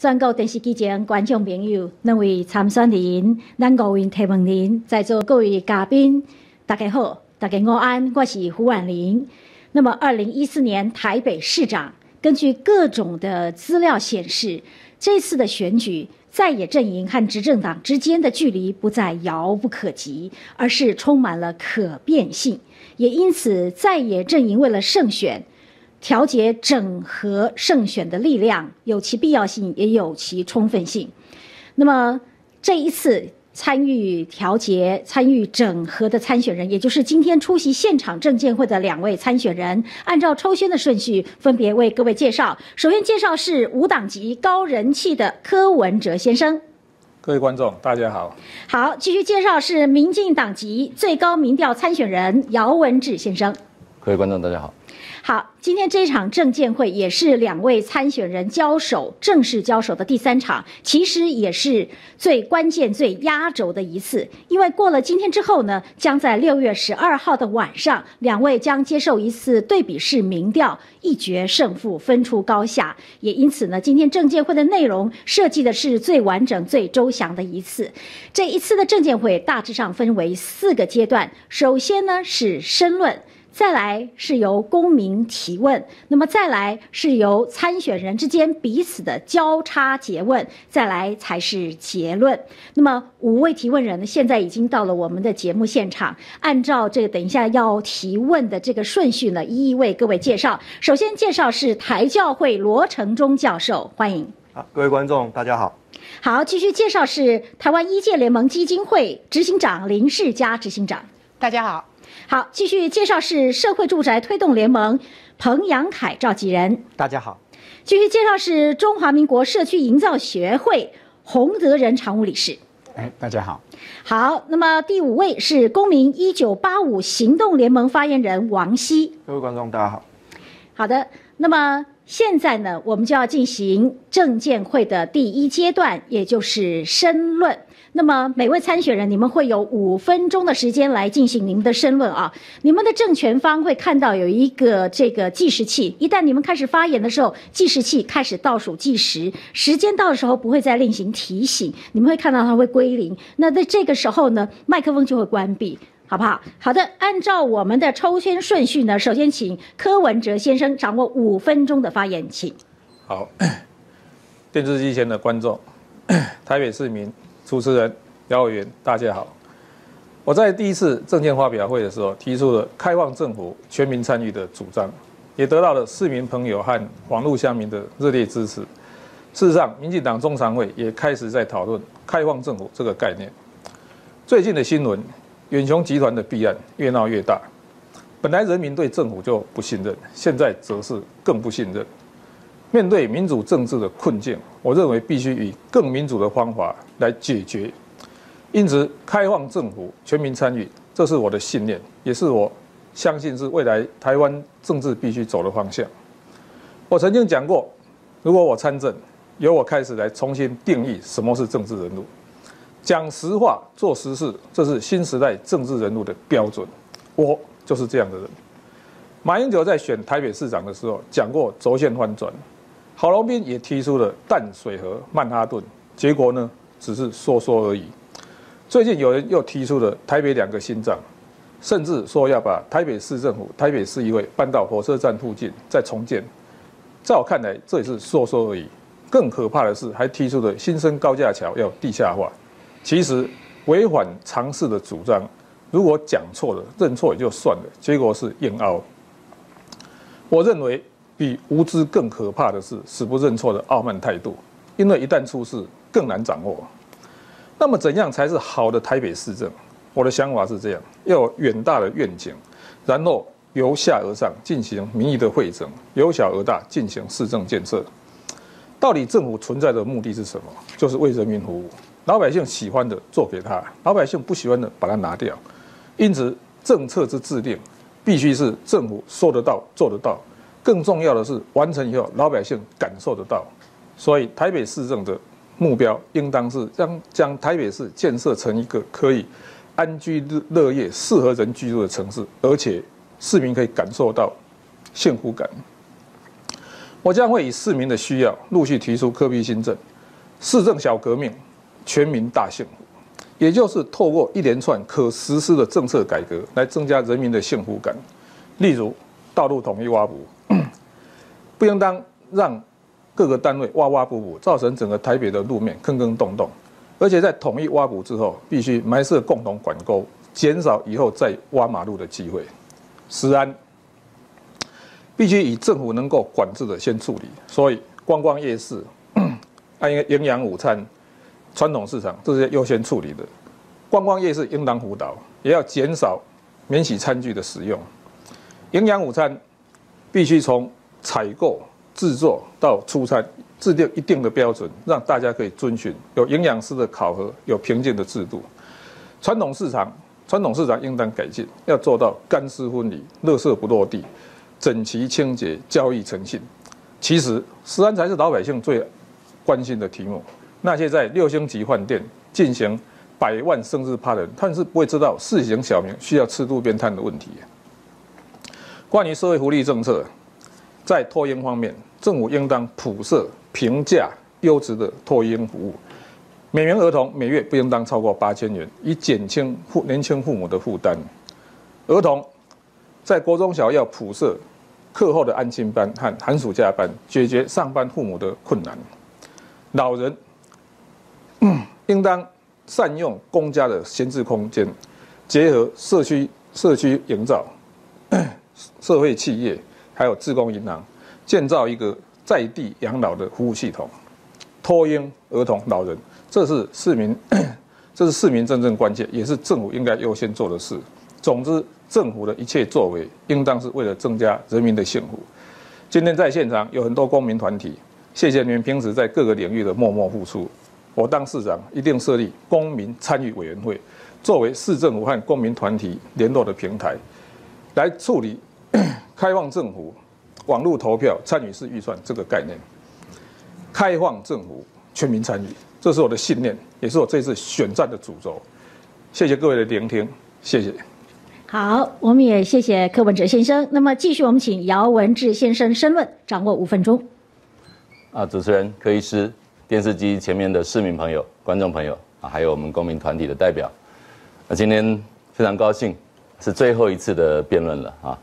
全国电视机前观众朋友，两位参选人，咱五位提问人，在座各位嘉宾，大家好，大家午安，我是胡婉玲。那么，二零一四年台北市长，根据各种的资料显示，这次的选举，在野阵营和执政党之间的距离不再遥不可及，而是充满了可变性。也因此，在野阵营为了胜选。调节整合胜选的力量有其必要性，也有其充分性。那么这一次参与调节、参与整合的参选人，也就是今天出席现场证监会的两位参选人，按照抽签的顺序分别为各位介绍。首先介绍是无党籍高人气的柯文哲先生。各位观众，大家好。好，继续介绍是民进党籍最高民调参选人姚文智先生。各位观众，大家好。好，今天这场证监会也是两位参选人交手正式交手的第三场，其实也是最关键、最压轴的一次。因为过了今天之后呢，将在六月十二号的晚上，两位将接受一次对比式民调，一决胜负，分出高下。也因此呢，今天证监会的内容设计的是最完整、最周详的一次。这一次的证监会大致上分为四个阶段，首先呢是申论。再来是由公民提问，那么再来是由参选人之间彼此的交叉诘问，再来才是结论。那么五位提问人呢，现在已经到了我们的节目现场，按照这个等一下要提问的这个顺序呢，一一为各位介绍。首先介绍是台教会罗成忠教授，欢迎。好，各位观众，大家好。好，继续介绍是台湾一届联盟基金会执行长林世嘉执行长，大家好。好，继续介绍是社会住宅推动联盟彭阳凯召集人。大家好。继续介绍是中华民国社区营造学会洪德仁常务理事。哎，大家好。好，那么第五位是公民一九八五行动联盟发言人王希。各位观众，大家好。好的，那么现在呢，我们就要进行证监会的第一阶段，也就是申论。那么每位参选人，你们会有五分钟的时间来进行你们的申论啊。你们的政权方会看到有一个这个计时器，一旦你们开始发言的时候，计时器开始倒数计时，时间到的时候不会再另行提醒，你们会看到它会归零。那在这个时候呢，麦克风就会关闭，好不好？好的，按照我们的抽签顺序呢，首先请柯文哲先生掌握五分钟的发言，请。好，电视机前的观众，台北市民。主持人姚委员，大家好。我在第一次政见发表会的时候，提出了开放政府、全民参与的主张，也得到了市民朋友和网络乡民的热烈支持。事实上，民进党中常会也开始在讨论开放政府这个概念。最近的新闻，远雄集团的弊案越闹越大。本来人民对政府就不信任，现在则是更不信任。面对民主政治的困境，我认为必须以更民主的方法来解决。因此，开放政府、全民参与，这是我的信念，也是我相信是未来台湾政治必须走的方向。我曾经讲过，如果我参政，由我开始来重新定义什么是政治人物，讲实话、做实事，这是新时代政治人物的标准。我就是这样的人。马英九在选台北市长的时候讲过轴线翻转。郝龙斌也提出了淡水河、曼哈顿，结果呢，只是说说而已。最近有人又提出了台北两个心脏，甚至说要把台北市政府、台北市议会搬到火车站附近再重建。在我看来，这也是说说而已。更可怕的是，还提出了新生高架桥要地下化。其实违反常识的主张，如果讲错了，认错也就算了，结果是硬凹。我认为。比无知更可怕的是死不认错的傲慢态度，因为一旦出事更难掌握。那么怎样才是好的台北市政？我的想法是这样：要有远大的愿景，然后由下而上进行民意的会诊，由小而大进行市政建设。到底政府存在的目的是什么？就是为人民服务。老百姓喜欢的做给他，老百姓不喜欢的把它拿掉。因此，政策之制定必须是政府说得到做得到。更重要的是，完成以后老百姓感受得到，所以台北市政的目标应当是将将台北市建设成一个可以安居乐业、适合人居住的城市，而且市民可以感受到幸福感。我将会以市民的需要，陆续提出科比新政，市政小革命，全民大幸福。也就是透过一连串可实施的政策改革，来增加人民的幸福感。例如，道路统一挖补，不应当让各个单位挖挖补补，造成整个台北的路面坑坑洞洞。而且在统一挖补之后，必须埋设共同管沟，减少以后再挖马路的机会。食安必须以政府能够管制的先处理，所以观光夜市、按营养午餐。传统市场这些优先处理的，观光夜市应当辅导，也要减少免洗餐具的使用。营养午餐必须从采购、制作到出餐，制定一定的标准，让大家可以遵循。有营养师的考核，有评鉴的制度。传统市场，传统市场应当改进，要做到干湿分离、垃圾不落地、整齐清洁、交易诚信。其实，食安才是老百姓最关心的题目。那些在六星级饭店进行百万生日趴的人，他们是不会知道市井小民需要吃路边摊的问题。关于社会福利政策，在托婴方面，政府应当普设平价优质的托婴服务，每名儿童每月不应当超过八千元，以减轻父年轻父母的负担。儿童在国中小要普设课后的安心班和寒暑假班，解决上班父母的困难。老人。应当善用公家的闲置空间，结合社区社区营造、社会企业，还有自工银行，建造一个在地养老的服务系统。托婴儿童、老人，这是市民，这是市民真正关键，也是政府应该优先做的事。总之，政府的一切作为，应当是为了增加人民的幸福。今天在现场有很多公民团体，谢谢你们平时在各个领域的默默付出。我当市长，一定设立公民参与委员会，作为市政府和公民团体联络的平台，来处理 开放政府网络投票参与式预算这个概念。开放政府，全民参与，这是我的信念，也是我这次选战的主轴。谢谢各位的聆听，谢谢。好，我们也谢谢柯文哲先生。那么继续，我们请姚文智先生申论，掌握五分钟。啊，主持人柯医师。电视机前面的市民朋友、观众朋友啊，还有我们公民团体的代表，那今天非常高兴，是最后一次的辩论了啊。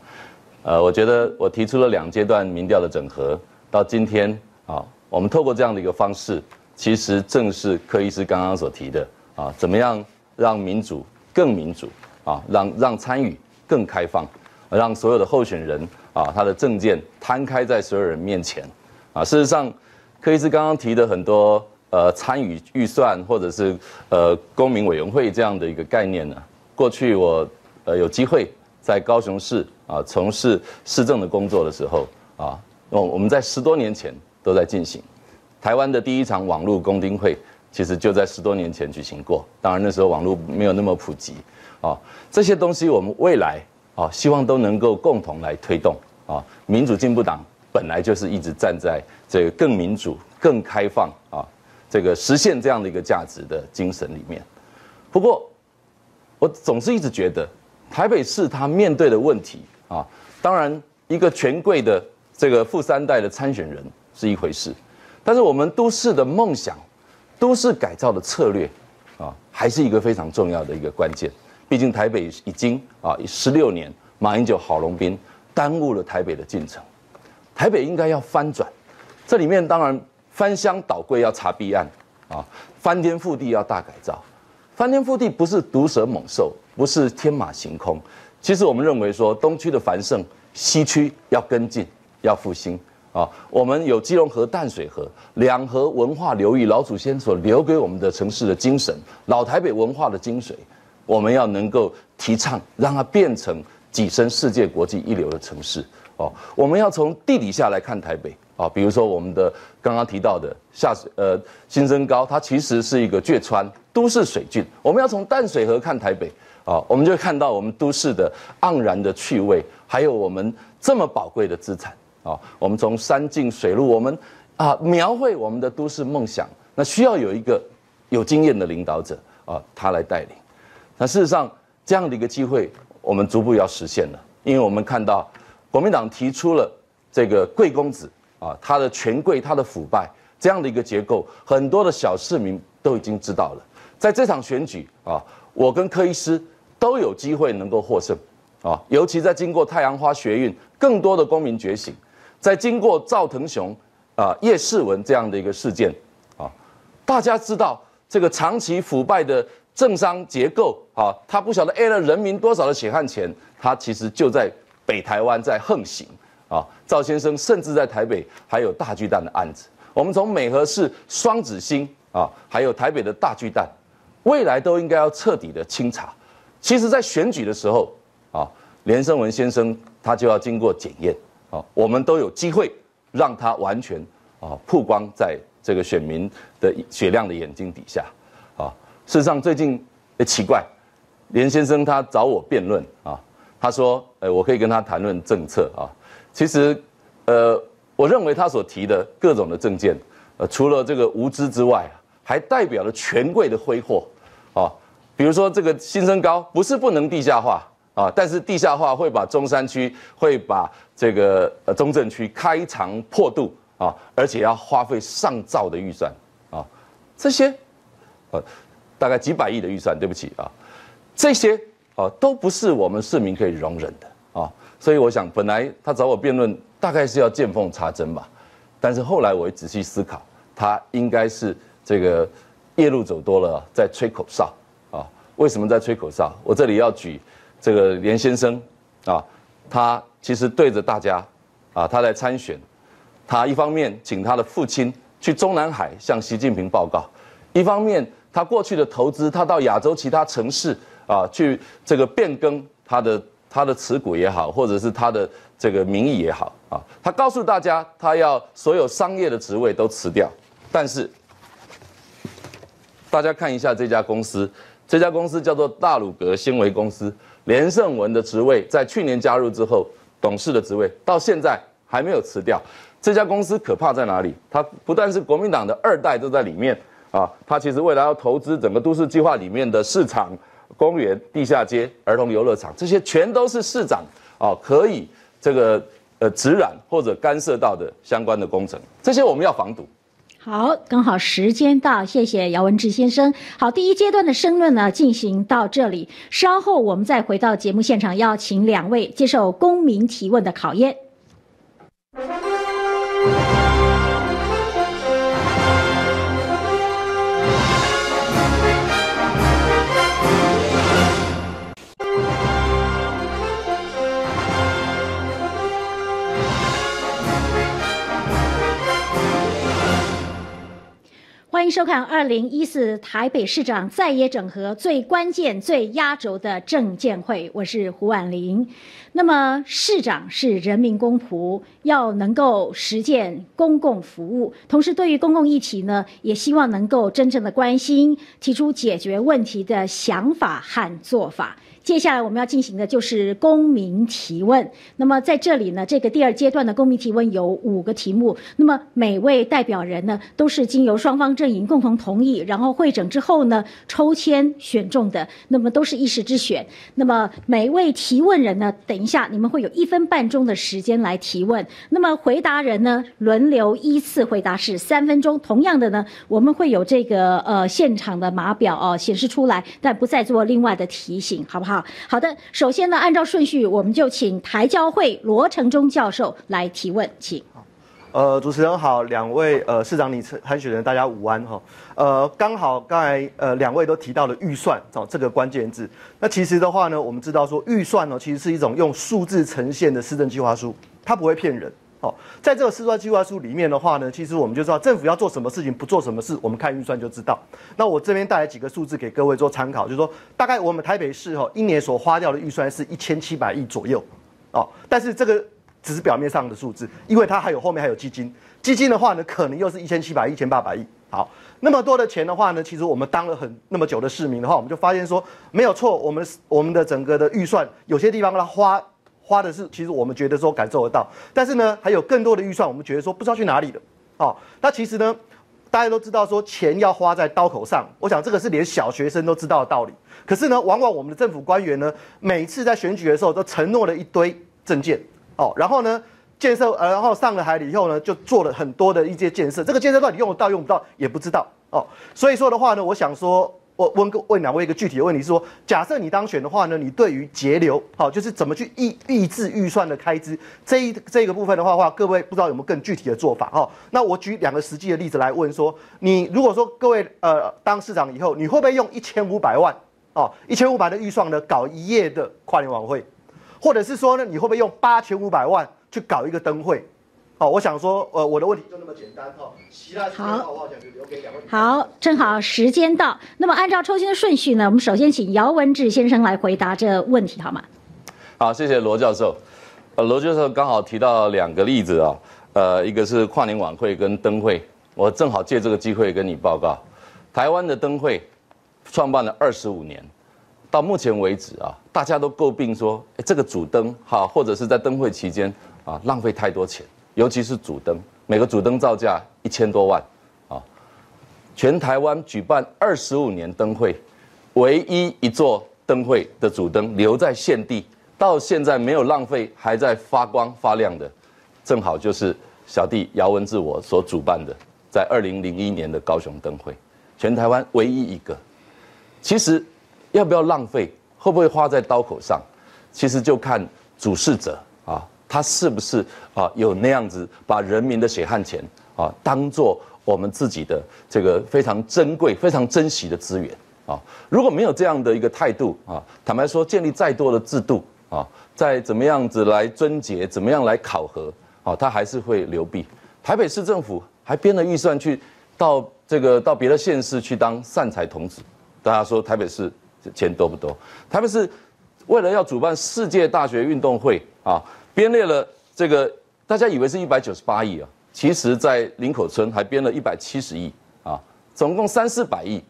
呃，我觉得我提出了两阶段民调的整合，到今天啊，我们透过这样的一个方式，其实正是柯医师刚刚所提的啊，怎么样让民主更民主啊，让让参与更开放，让所有的候选人啊，他的证件摊开在所有人面前啊，事实上。柯医师刚刚提的很多呃参与预算或者是呃公民委员会这样的一个概念呢，过去我呃有机会在高雄市啊从事市政的工作的时候啊，我我们在十多年前都在进行，台湾的第一场网络公听会其实就在十多年前举行过，当然那时候网络没有那么普及啊，这些东西我们未来啊希望都能够共同来推动啊，民主进步党本来就是一直站在。这个更民主、更开放啊，这个实现这样的一个价值的精神里面。不过，我总是一直觉得，台北市它面对的问题啊，当然一个权贵的这个富三代的参选人是一回事，但是我们都市的梦想、都市改造的策略啊，还是一个非常重要的一个关键。毕竟台北已经啊，十六年马英九、郝龙斌耽误了台北的进程，台北应该要翻转。这里面当然翻箱倒柜要查弊案啊，翻天覆地要大改造。翻天覆地不是毒蛇猛兽，不是天马行空。其实我们认为说，东区的繁盛，西区要跟进，要复兴啊。我们有基隆河、淡水河两河文化流域，老祖先所留给我们的城市的精神，老台北文化的精髓，我们要能够提倡，让它变成跻身世界国际一流的城市哦。我们要从地底下来看台北。啊，比如说我们的刚刚提到的下水呃新增高，它其实是一个倔川都市水郡。我们要从淡水河看台北啊，我们就看到我们都市的盎然的趣味，还有我们这么宝贵的资产啊。我们从山径水路，我们啊描绘我们的都市梦想，那需要有一个有经验的领导者啊，他来带领。那事实上这样的一个机会，我们逐步要实现了，因为我们看到国民党提出了这个贵公子。啊，他的权贵、他的腐败这样的一个结构，很多的小市民都已经知道了。在这场选举啊，我跟柯医师都有机会能够获胜啊，尤其在经过太阳花学运，更多的公民觉醒，在经过赵腾雄啊、叶世文这样的一个事件啊，大家知道这个长期腐败的政商结构啊，他不晓得 A 了人民多少的血汗钱，他其实就在北台湾在横行啊。赵先生甚至在台北还有大巨蛋的案子，我们从美和市双子星啊，还有台北的大巨蛋。未来都应该要彻底的清查。其实，在选举的时候啊，连胜文先生他就要经过检验啊，我们都有机会让他完全啊曝光在这个选民的雪亮的眼睛底下啊。事实上，最近也奇怪，连先生他找我辩论啊，他说，呃，我可以跟他谈论政策啊。其实，呃，我认为他所提的各种的政见，呃，除了这个无知之外，还代表了权贵的挥霍。啊，比如说这个新生高不是不能地下化啊，但是地下化会把中山区会把这个呃中正区开肠破肚啊，而且要花费上兆的预算啊，这些呃大概几百亿的预算，对不起啊，这些啊都不是我们市民可以容忍的啊，所以我想本来他找我辩论大概是要见缝插针吧，但是后来我仔细思考，他应该是这个。夜路走多了，在吹口哨？为什么在吹口哨？我这里要举这个连先生啊，他其实对着大家啊，他在参选，他一方面请他的父亲去中南海向习近平报告，一方面他过去的投资，他到亚洲其他城市啊去这个变更他的他的持股也好，或者是他的这个名义也好啊，他告诉大家，他要所有商业的职位都辞掉，但是。大家看一下这家公司，这家公司叫做大鲁格纤维公司。连胜文的职位在去年加入之后，董事的职位到现在还没有辞掉。这家公司可怕在哪里？它不但是国民党的二代都在里面啊，它其实未来要投资整个都市计划里面的市场、公园、地下街、儿童游乐场，这些全都是市长啊可以这个呃直染或者干涉到的相关的工程，这些我们要防堵。好，刚好时间到，谢谢姚文志先生。好，第一阶段的申论呢进行到这里，稍后我们再回到节目现场，邀请两位接受公民提问的考验。欢迎收看二零一四台北市长在野整合最关键、最压轴的政见会，我是胡婉玲。那么，市长是人民公仆，要能够实践公共服务，同时对于公共议题呢，也希望能够真正的关心，提出解决问题的想法和做法。接下来我们要进行的就是公民提问。那么在这里呢，这个第二阶段的公民提问有五个题目。那么每位代表人呢，都是经由双方阵营共同同意，然后会诊之后呢，抽签选中的。那么都是一时之选。那么每位提问人呢，等一下你们会有一分半钟的时间来提问。那么回答人呢，轮流依次回答是三分钟。同样的呢，我们会有这个呃现场的码表哦显示出来，但不再做另外的提醒，好不好？好的，首先呢，按照顺序，我们就请台教会罗成忠教授来提问，请。呃，主持人好，两位呃市长你参选人，大家午安哈。呃，刚好刚才呃两位都提到了预算哦这个关键字。那其实的话呢，我们知道说预算呢，其实是一种用数字呈现的施政计划书，它不会骗人。哦，在这个四段计划书里面的话呢，其实我们就知道政府要做什么事情，不做什么事，我们看预算就知道。那我这边带来几个数字给各位做参考，就是说大概我们台北市哈一年所花掉的预算是一千七百亿左右，哦，但是这个只是表面上的数字，因为它还有后面还有基金，基金的话呢，可能又是一千七百亿、一千八百亿。好，那么多的钱的话呢，其实我们当了很那么久的市民的话，我们就发现说没有错，我们我们的整个的预算有些地方它花。花的是，其实我们觉得说感受得到，但是呢，还有更多的预算，我们觉得说不知道去哪里了。哦，那其实呢，大家都知道说钱要花在刀口上，我想这个是连小学生都知道的道理。可是呢，往往我们的政府官员呢，每次在选举的时候都承诺了一堆证件，哦，然后呢，建设，呃，然后上了海了以后呢，就做了很多的一些建设。这个建设到底用得到用不到也不知道哦。所以说的话呢，我想说，我问个问两位一个具体的问题，是说，假设你当选的话呢，你对于节流，好，就是怎么去抑抑制预算的开支这一这个部分的话话，各位不知道有没有更具体的做法哈？那我举两个实际的例子来问说，你如果说各位呃当市长以后，你会不会用一千五百万哦，一千五百的预算呢搞一夜的跨年晚会，或者是说呢，你会不会用八千五百万？去搞一个灯会，好，我想说，呃，我的问题就那么简单哈。其他好，我讲就留给两位。好，正好时间到，那么按照抽签的顺序呢，我们首先请姚文智先生来回答这问题，好吗？好，谢谢罗教授。呃，罗教授刚好提到两个例子啊，呃，一个是跨年晚会跟灯会，我正好借这个机会跟你报告，台湾的灯会创办了二十五年。到目前为止啊，大家都诟病说，哎，这个主灯哈，或者是在灯会期间啊，浪费太多钱，尤其是主灯，每个主灯造价一千多万，啊，全台湾举办二十五年灯会，唯一一座灯会的主灯留在现地，到现在没有浪费，还在发光发亮的，正好就是小弟姚文智我所主办的，在二零零一年的高雄灯会，全台湾唯一一个，其实。要不要浪费？会不会花在刀口上？其实就看主事者啊，他是不是啊有那样子把人民的血汗钱啊当做我们自己的这个非常珍贵、非常珍惜的资源啊？如果没有这样的一个态度啊，坦白说，建立再多的制度啊，再怎么样子来尊节，怎么样来考核啊，他还是会流弊。台北市政府还编了预算去到这个到别的县市去当善财童子，大家说台北市。钱多不多？台北市为了要主办世界大学运动会啊，编列了这个，大家以为是一百九十八亿啊，其实在林口村还编了一百七十亿啊，总共三四百亿，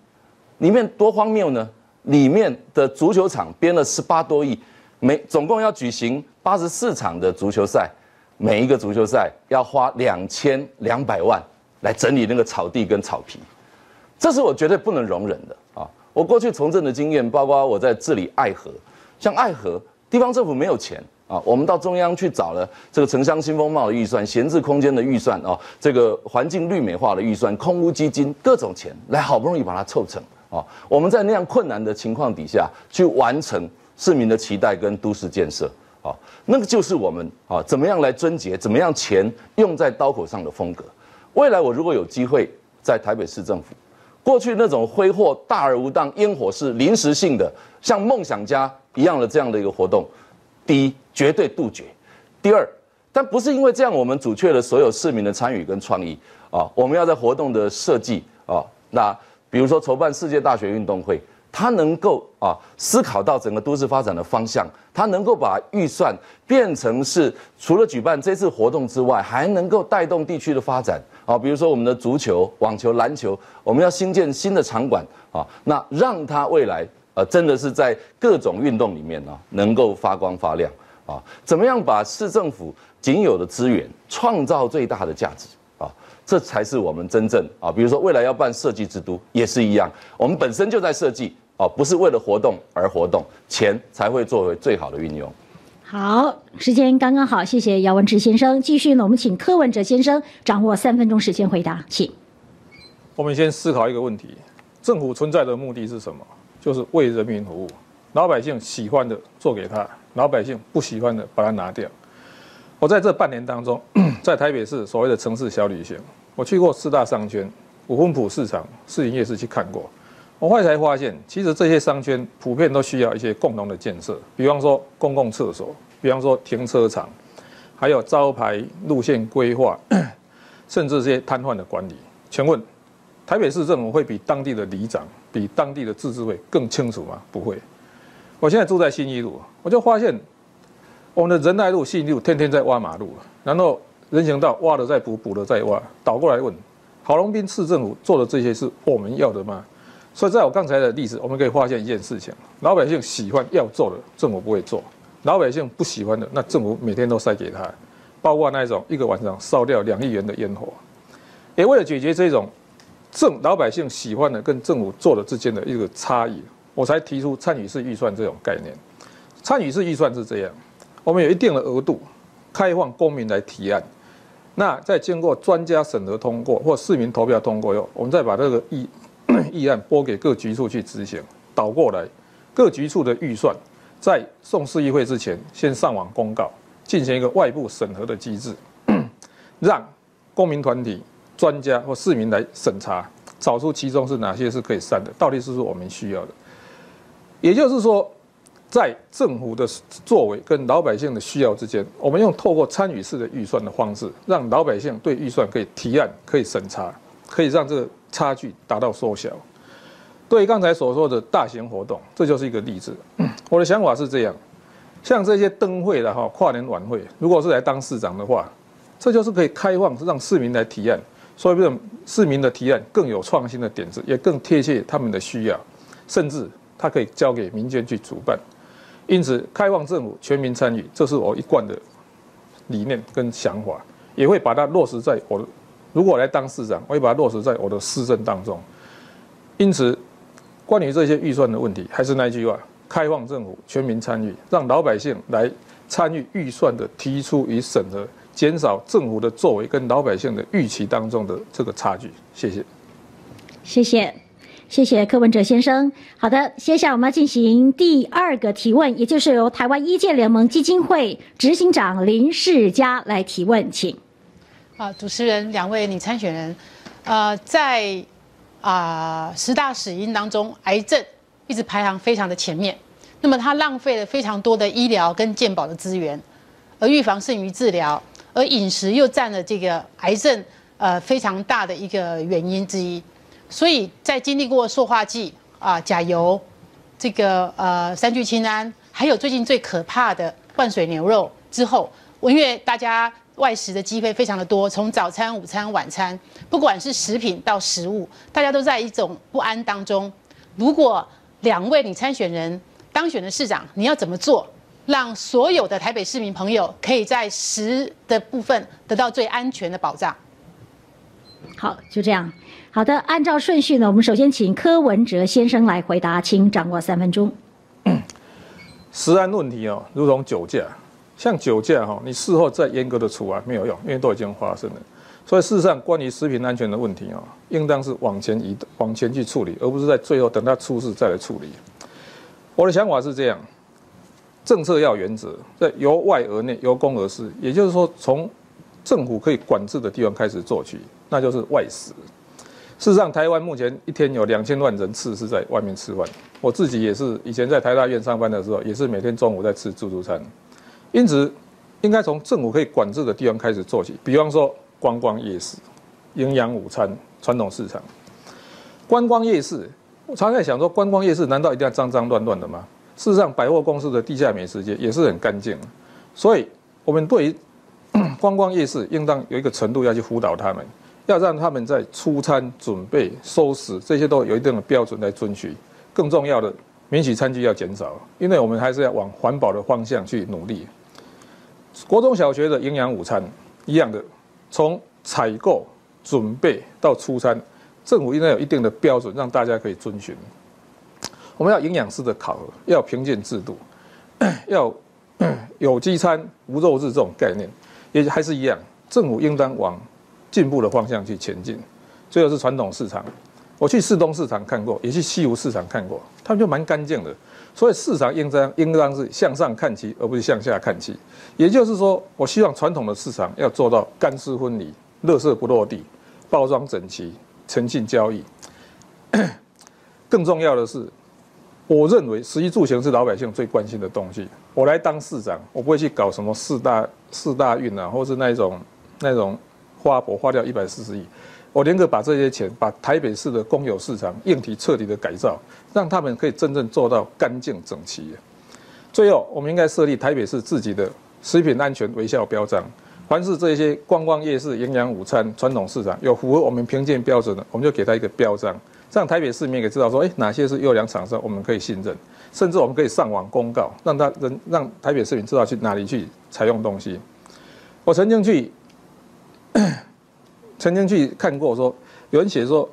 里面多荒谬呢？里面的足球场编了十八多亿，每总共要举行八十四场的足球赛，每一个足球赛要花两千两百万来整理那个草地跟草皮，这是我绝对不能容忍的啊！我过去从政的经验，包括我在治理爱河，像爱河，地方政府没有钱啊，我们到中央去找了这个城乡新风貌的预算、闲置空间的预算啊，这个环境绿美化的预算、空屋基金各种钱，来好不容易把它凑成啊。我们在那样困难的情况底下，去完成市民的期待跟都市建设啊，那个就是我们啊，怎么样来贞洁，怎么样钱用在刀口上的风格。未来我如果有机会在台北市政府。过去那种挥霍大而无当、烟火式、临时性的，像梦想家一样的这样的一个活动，第一绝对杜绝。第二，但不是因为这样我们阻却了所有市民的参与跟创意啊！我们要在活动的设计啊，那比如说筹办世界大学运动会。它能够啊思考到整个都市发展的方向，它能够把预算变成是除了举办这次活动之外，还能够带动地区的发展啊。比如说我们的足球、网球、篮球，我们要新建新的场馆啊，那让它未来呃真的是在各种运动里面呢能够发光发亮啊。怎么样把市政府仅有的资源创造最大的价值啊？这才是我们真正啊，比如说未来要办设计之都也是一样，我们本身就在设计啊，不是为了活动而活动，钱才会作为最好的运用。好，时间刚刚好，谢谢姚文智先生。继续呢，我们请柯文哲先生掌握三分钟时间回答，请。我们先思考一个问题：政府存在的目的是什么？就是为人民服务，老百姓喜欢的做给他，老百姓不喜欢的把它拿掉。我在这半年当中，在台北市所谓的城市小旅行。我去过四大商圈、五分埔市场、市营夜市去看过，我后来才发现，其实这些商圈普遍都需要一些共同的建设，比方说公共厕所，比方说停车场，还有招牌路线规划，甚至这些瘫痪的管理。请问，台北市政府会比当地的里长、比当地的自治会更清楚吗？不会。我现在住在新一路，我就发现，我们的仁爱路、信义路天天在挖马路，然后。人行道挖了再补，补了再挖，倒过来问，郝龙斌市政府做的这些是我们要的吗？所以在我刚才的例子，我们可以发现一件事情：老百姓喜欢要做的，政府不会做；老百姓不喜欢的，那政府每天都塞给他，包括那一种一个晚上烧掉两亿元的烟火。也为了解决这种政老百姓喜欢的跟政府做的之间的一个差异，我才提出参与式预算这种概念。参与式预算是这样，我们有一定的额度。开放公民来提案。那在经过专家审核通过或市民投票通过以后，我们再把这个议 议案拨给各局处去执行。倒过来，各局处的预算在送市议会之前，先上网公告，进行一个外部审核的机制，让公民团体、专家或市民来审查，找出其中是哪些是可以删的，到底是不是我们需要的。也就是说。在政府的作为跟老百姓的需要之间，我们用透过参与式的预算的方式，让老百姓对预算可以提案、可以审查，可以让这个差距达到缩小。对刚才所说的大型活动，这就是一个例子。我的想法是这样：像这些灯会的哈跨年晚会，如果是来当市长的话，这就是可以开放让市民来提案，所以让市民的提案更有创新的点子，也更贴切他们的需要，甚至他可以交给民间去主办。因此，开放政府、全民参与，这是我一贯的理念跟想法，也会把它落实在我。如果来当市长，我会把它落实在我的市政当中。因此，关于这些预算的问题，还是那句话：开放政府、全民参与，让老百姓来参与预算的提出与审核，减少政府的作为跟老百姓的预期当中的这个差距。谢谢。谢谢。谢谢柯文哲先生。好的，接下来我们要进行第二个提问，也就是由台湾一界联盟基金会执行长林世嘉来提问，请。啊，主持人，两位女参选人，呃，在啊十大死因当中，癌症一直排行非常的前面。那么它浪费了非常多的医疗跟健保的资源，而预防胜于治疗，而饮食又占了这个癌症呃非常大的一个原因之一。所以在经历过塑化剂啊、甲油、这个呃三聚氰胺，还有最近最可怕的灌水牛肉之后，因为大家外食的机会非常的多，从早餐、午餐、晚餐，不管是食品到食物，大家都在一种不安当中。如果两位你参选人当选的市长，你要怎么做，让所有的台北市民朋友可以在食的部分得到最安全的保障？好，就这样。好的，按照顺序呢，我们首先请柯文哲先生来回答，请掌握三分钟。食安问题哦，如同酒驾，像酒驾哈，你事后再严格的处罚没有用，因为都已经发生了。所以事实上，关于食品安全的问题哦，应当是往前移、往前去处理，而不是在最后等它出事再来处理。我的想法是这样，政策要原则，在由外而内、由公而私，也就是说，从政府可以管制的地方开始做起。那就是外食。事实上，台湾目前一天有两千万人次是在外面吃饭。我自己也是以前在台大院上班的时候，也是每天中午在吃自助餐。因此，应该从政府可以管制的地方开始做起。比方说，观光夜市、营养午餐、传统市场。观光夜市，我常在想说，观光夜市难道一定要脏脏乱乱的吗？事实上，百货公司的地下美食街也是很干净。所以，我们对于 观光夜市，应当有一个程度要去辅导他们。要让他们在出餐、准备、收拾这些都有一定的标准来遵循。更重要的，免洗餐具要减少，因为我们还是要往环保的方向去努力。国中小学的营养午餐一样的，从采购、准备到出餐，政府应该有一定的标准，让大家可以遵循。我们要营养师的考核，要评鉴制度，要 有机餐、无肉质这种概念，也还是一样，政府应当往。进步的方向去前进，最后是传统市场。我去市东市场看过，也去西湖市场看过，他们就蛮干净的。所以市场应当应当是向上看齐，而不是向下看齐。也就是说，我希望传统的市场要做到干湿分离、垃圾不落地、包装整齐、诚信交易。更重要的是，我认为十一住行是老百姓最关心的东西。我来当市长，我不会去搞什么四大四大运啊，或是那种那种。花博花掉一百四十亿，我宁可把这些钱，把台北市的公有市场硬体彻底的改造，让他们可以真正做到干净整齐。最后，我们应该设立台北市自己的食品安全微笑标章，凡是这些观光夜市、营养午餐、传统市场有符合我们评鉴标准的，我们就给他一个标章，让台北市民也知道说，哎，哪些是优良厂商，我们可以信任，甚至我们可以上网公告，让他人让台北市民知道去哪里去采用东西。我曾经去。曾经去看过，说有人写说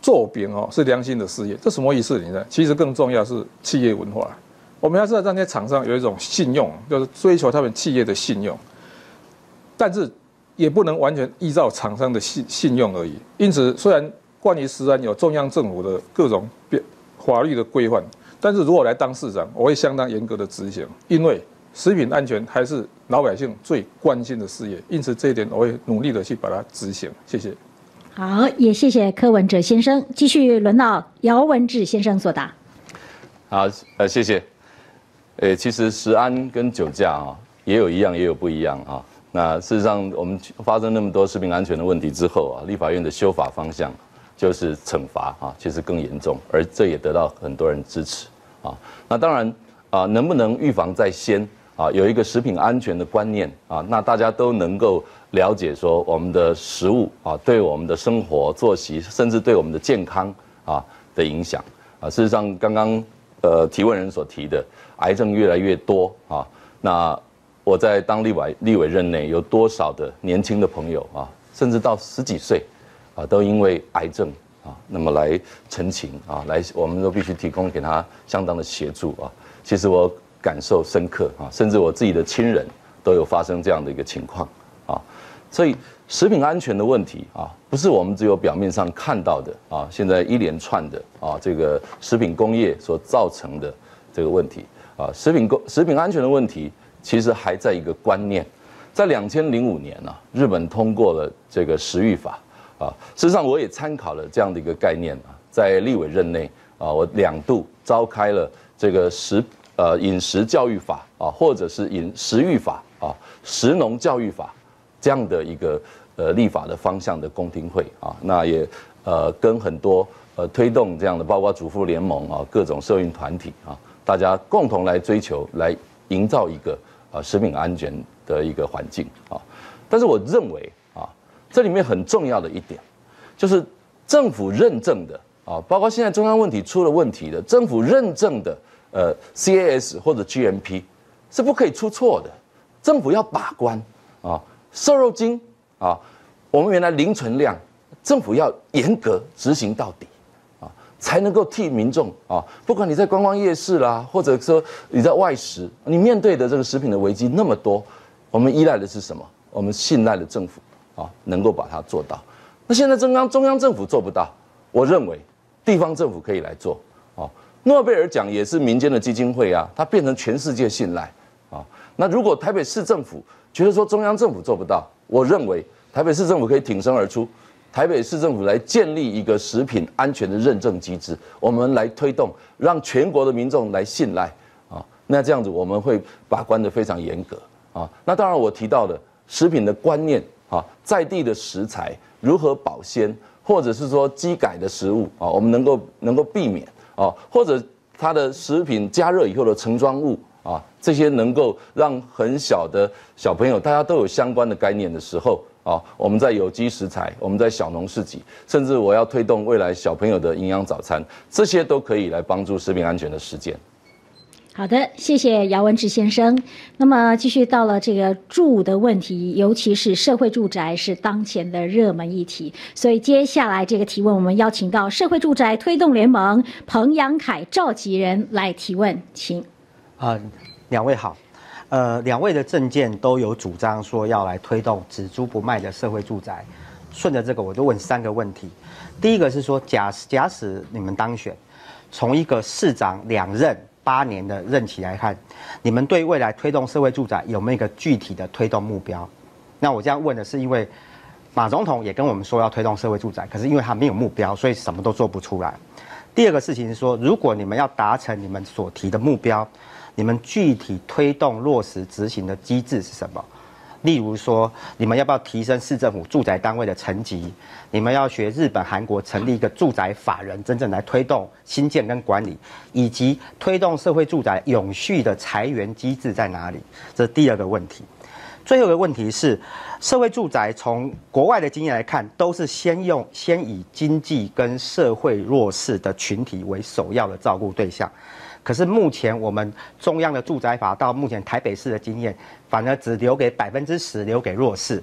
做饼哦是良心的事业，这什么意思？你知道？其实更重要是企业文化。我们要知道这些厂商有一种信用，就是追求他们企业的信用，但是也不能完全依照厂商的信信用而已。因此，虽然关于食安有中央政府的各种变法律的规范，但是如果来当市长，我会相当严格的执行，因为食品安全还是老百姓最关心的事业。因此，这一点我会努力的去把它执行。谢谢。好，也谢谢柯文哲先生。继续轮到姚文智先生作答。好，呃，谢谢。呃，其实食安跟酒驾啊，也有一样，也有不一样啊。那事实上，我们发生那么多食品安全的问题之后啊，立法院的修法方向就是惩罚啊，其实更严重，而这也得到很多人支持啊。那当然啊，能不能预防在先啊？有一个食品安全的观念啊，那大家都能够。了解说我们的食物啊，对我们的生活作息，甚至对我们的健康啊的影响啊。事实上，刚刚呃提问人所提的癌症越来越多啊，那我在当立委立委任内，有多少的年轻的朋友啊，甚至到十几岁啊，都因为癌症啊，那么来陈情啊，来我们都必须提供给他相当的协助啊。其实我感受深刻啊，甚至我自己的亲人都有发生这样的一个情况啊。所以食品安全的问题啊，不是我们只有表面上看到的啊。现在一连串的啊，这个食品工业所造成的这个问题啊，食品工食品安全的问题，其实还在一个观念。在两千零五年呢，日本通过了这个食育法啊。事实上，我也参考了这样的一个概念啊，在立委任内啊，我两度召开了这个食呃饮食教育法啊，或者是饮食育法啊，食农教育法。这样的一个呃立法的方向的公听会啊，那也呃跟很多呃推动这样的，包括主妇联盟啊，各种社运团体啊，大家共同来追求，来营造一个啊食品安全的一个环境啊。但是我认为，这里面很重要的一点，就是政府认证的啊，包括现在中央问题出了问题的，政府认证的呃 CAS 或者 GMP 是不可以出错的，政府要把关啊。瘦肉精啊，我们原来零存量，政府要严格执行到底啊，才能够替民众啊，不管你在观光夜市啦，或者说你在外食，你面对的这个食品的危机那么多，我们依赖的是什么？我们信赖的政府啊，能够把它做到。那现在中央中央政府做不到，我认为地方政府可以来做啊。诺贝尔奖也是民间的基金会啊，它变成全世界信赖啊。那如果台北市政府，觉得说中央政府做不到，我认为台北市政府可以挺身而出，台北市政府来建立一个食品安全的认证机制，我们来推动，让全国的民众来信赖啊。那这样子我们会把关的非常严格啊。那当然我提到的食品的观念啊，在地的食材如何保鲜，或者是说机改的食物啊，我们能够能够避免啊，或者它的食品加热以后的盛装物。啊，这些能够让很小的小朋友，大家都有相关的概念的时候，啊，我们在有机食材，我们在小农市集，甚至我要推动未来小朋友的营养早餐，这些都可以来帮助食品安全的实践。好的，谢谢姚文志先生。那么，继续到了这个住的问题，尤其是社会住宅是当前的热门议题，所以接下来这个提问，我们邀请到社会住宅推动联盟彭阳凯召集人来提问，请。啊，两位好，呃，两位的证件都有主张说要来推动只租不卖的社会住宅。顺着这个，我就问三个问题。第一个是说，假假使你们当选，从一个市长两任八年的任期来看，你们对未来推动社会住宅有没有一个具体的推动目标？那我这样问的是，因为马总统也跟我们说要推动社会住宅，可是因为他没有目标，所以什么都做不出来。第二个事情是说，如果你们要达成你们所提的目标，你们具体推动落实执行的机制是什么？例如说，你们要不要提升市政府住宅单位的层级？你们要学日本、韩国成立一个住宅法人，真正来推动新建跟管理，以及推动社会住宅永续的裁员机制在哪里？这是第二个问题。最后一个问题是，社会住宅从国外的经验来看，都是先用先以经济跟社会弱势的群体为首要的照顾对象。可是目前我们中央的住宅法到目前台北市的经验，反而只留给百分之十留给弱势。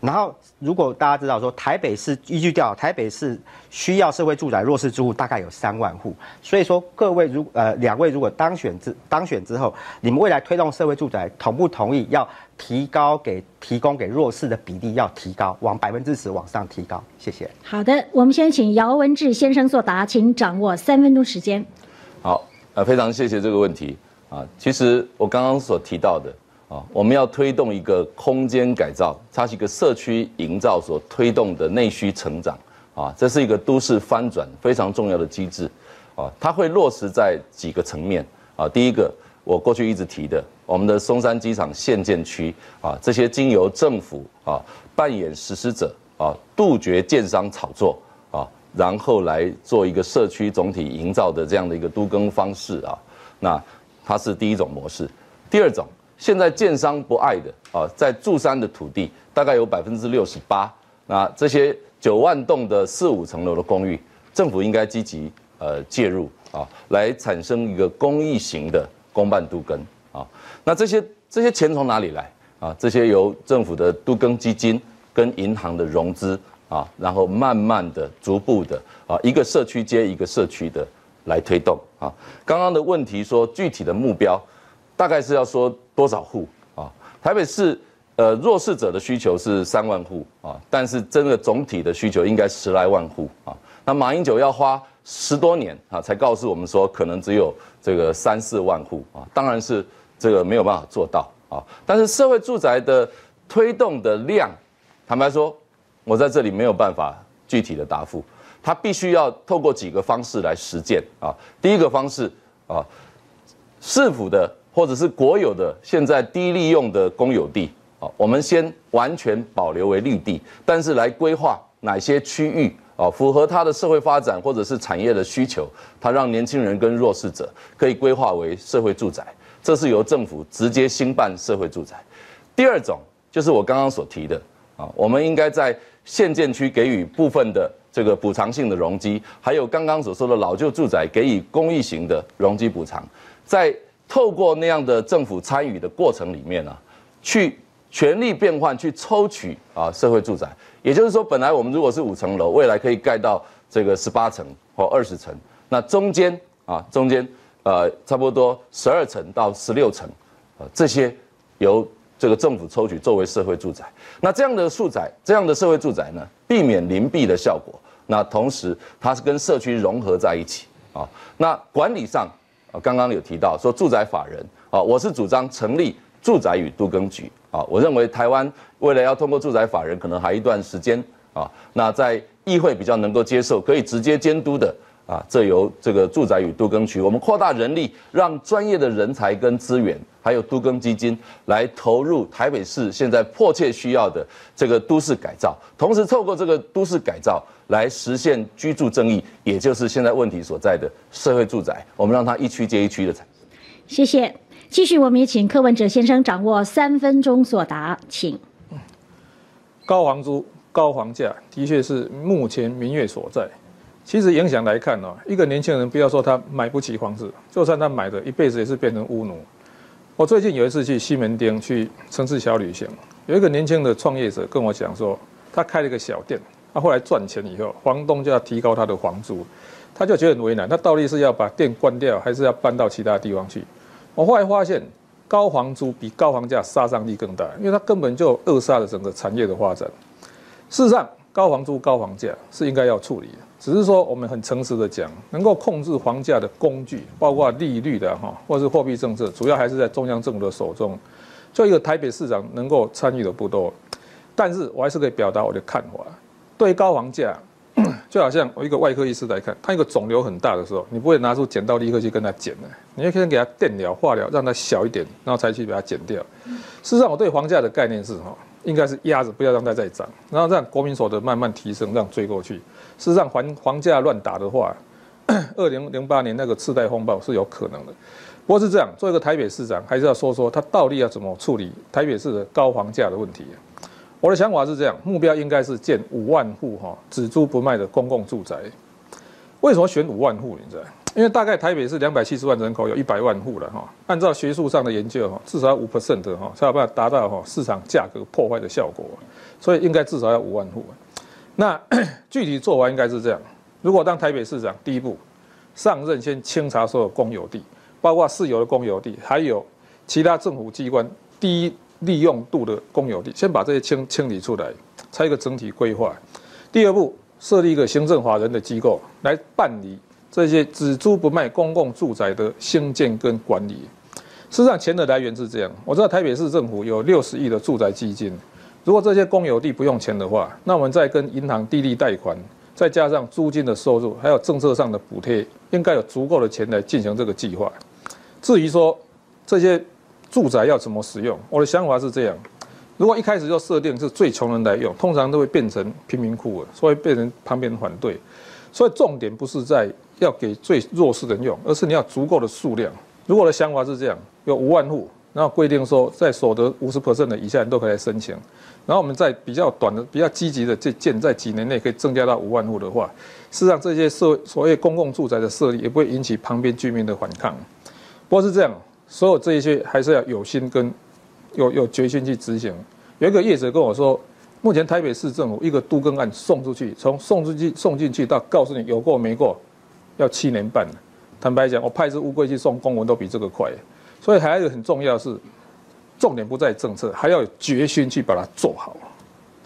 然后，如果大家知道说台北市依据调，台北市需要社会住宅弱势住户大概有三万户，所以说各位如呃两位如果当选之当选之后，你们未来推动社会住宅，同不同意要提高给提供给弱势的比例要提高，往百分之十往上提高？谢谢。好的，我们先请姚文志先生作答，请掌握三分钟时间。好，呃，非常谢谢这个问题啊。其实我刚刚所提到的。啊，我们要推动一个空间改造，它是一个社区营造所推动的内需成长啊，这是一个都市翻转非常重要的机制啊，它会落实在几个层面啊。第一个，我过去一直提的，我们的松山机场现建区啊，这些经由政府啊扮演实施者啊，杜绝建商炒作，然后来做一个社区总体营造的这样的一个都更方式啊，那它是第一种模式，第二种。现在建商不爱的啊，在柱山的土地大概有百分之六十八，那这些九万栋的四五层楼的公寓，政府应该积极呃介入啊，来产生一个公益型的公办都更啊。那这些这些钱从哪里来啊？这些由政府的都更基金跟银行的融资啊，然后慢慢的、逐步的啊，一个社区接一个社区的来推动啊。刚刚的问题说具体的目标。大概是要说多少户啊？台北市呃弱势者的需求是三万户啊，但是真的总体的需求应该十来万户啊。那马英九要花十多年啊，才告诉我们说可能只有这个三四万户啊，当然是这个没有办法做到啊。但是社会住宅的推动的量，坦白说，我在这里没有办法具体的答复，他必须要透过几个方式来实践啊。第一个方式啊，市府的。或者是国有的现在低利用的公有地啊，我们先完全保留为绿地，但是来规划哪些区域啊，符合它的社会发展或者是产业的需求，它让年轻人跟弱势者可以规划为社会住宅，这是由政府直接兴办社会住宅。第二种就是我刚刚所提的啊，我们应该在县建区给予部分的这个补偿性的容积，还有刚刚所说的老旧住宅给予公益型的容积补偿，在。透过那样的政府参与的过程里面呢，去全力变换，去抽取啊社会住宅，也就是说，本来我们如果是五层楼，未来可以盖到这个十八层或二十层，那中间啊中间呃差不多十二层到十六层，呃这些由这个政府抽取作为社会住宅，那这样的住宅，这样的社会住宅呢，避免邻避的效果，那同时它是跟社区融合在一起啊，那管理上。啊，刚刚有提到说住宅法人啊，我是主张成立住宅与都更局啊。我认为台湾未来要通过住宅法人，可能还一段时间啊。那在议会比较能够接受，可以直接监督的啊，这由这个住宅与都更局，我们扩大人力，让专业的人才跟资源，还有都更基金来投入台北市现在迫切需要的这个都市改造，同时透过这个都市改造。来实现居住正义，也就是现在问题所在的社会住宅，我们让它一区接一区的产生。谢谢。继续，我们也请柯文哲先生掌握三分钟作答，请。高房租、高房价的确是目前民怨所在。其实影响来看呢，一个年轻人不要说他买不起房子，就算他买的一辈子也是变成屋奴。我最近有一次去西门町去城市小旅行，有一个年轻的创业者跟我讲说，他开了一个小店。他后来赚钱以后，房东就要提高他的房租，他就觉得很为难。他到底是要把店关掉，还是要搬到其他地方去？我后来发现，高房租比高房价杀伤力更大，因为它根本就扼杀了整个产业的发展。事实上，高房租、高房价是应该要处理的，只是说我们很诚实的讲，能够控制房价的工具，包括利率的哈，或是货币政策，主要还是在中央政府的手中。就一个台北市长能够参与的不多，但是我还是可以表达我的看法。对高房价，就好像我一个外科医师来看，他一个肿瘤很大的时候，你不会拿出剪刀立刻去跟他剪的，你要先给他电疗、化疗，让它小一点，然后才去把它剪掉。事实上，我对房价的概念是哈，应该是压着，不要让它再涨，然后让国民所得慢慢提升，这样追过去。事实上，房房价乱打的话，二零零八年那个次贷风暴是有可能的。不过是这样，做一个台北市长，还是要说说他到底要怎么处理台北市的高房价的问题。我的想法是这样，目标应该是建五万户哈，只租不卖的公共住宅。为什么选五万户？你知道？因为大概台北市两百七十万人口，有一百万户了哈。按照学术上的研究哈，至少要五 percent 哈才有办法达到哈市场价格破坏的效果，所以应该至少要五万户。那 具体做法应该是这样：如果当台北市长，第一步上任先清查所有公有地，包括私有的公有地，还有其他政府机关低利用度的公有地，先把这些清清理出来，才一个整体规划。第二步设立一个行政法人的机构来办理。这些只租不卖公共住宅的兴建跟管理，事实上钱的来源是这样。我知道台北市政府有六十亿的住宅基金，如果这些公有地不用钱的话，那我们再跟银行地利贷款，再加上租金的收入，还有政策上的补贴，应该有足够的钱来进行这个计划。至于说这些住宅要怎么使用，我的想法是这样：如果一开始就设定是最穷人来用，通常都会变成贫民窟所以变成旁边反对。所以重点不是在。要给最弱势的人用，而是你要足够的数量。如果的想法是这样，有五万户，然后规定说在所得五十 percent 的以下人都可以申请，然后我们在比较短的、比较积极的这建在几年内可以增加到五万户的话，事实上这些社所谓公共住宅的设立也不会引起旁边居民的反抗。不过是这样，所有这一些还是要有心跟有有决心去执行。有一个业者跟我说，目前台北市政府一个都更案送出去，从送出去送进去到告诉你有过没过。要七年半坦白讲，我派只乌龟去送公文都比这个快，所以还有很重要的是，重点不在政策，还要有决心去把它做好。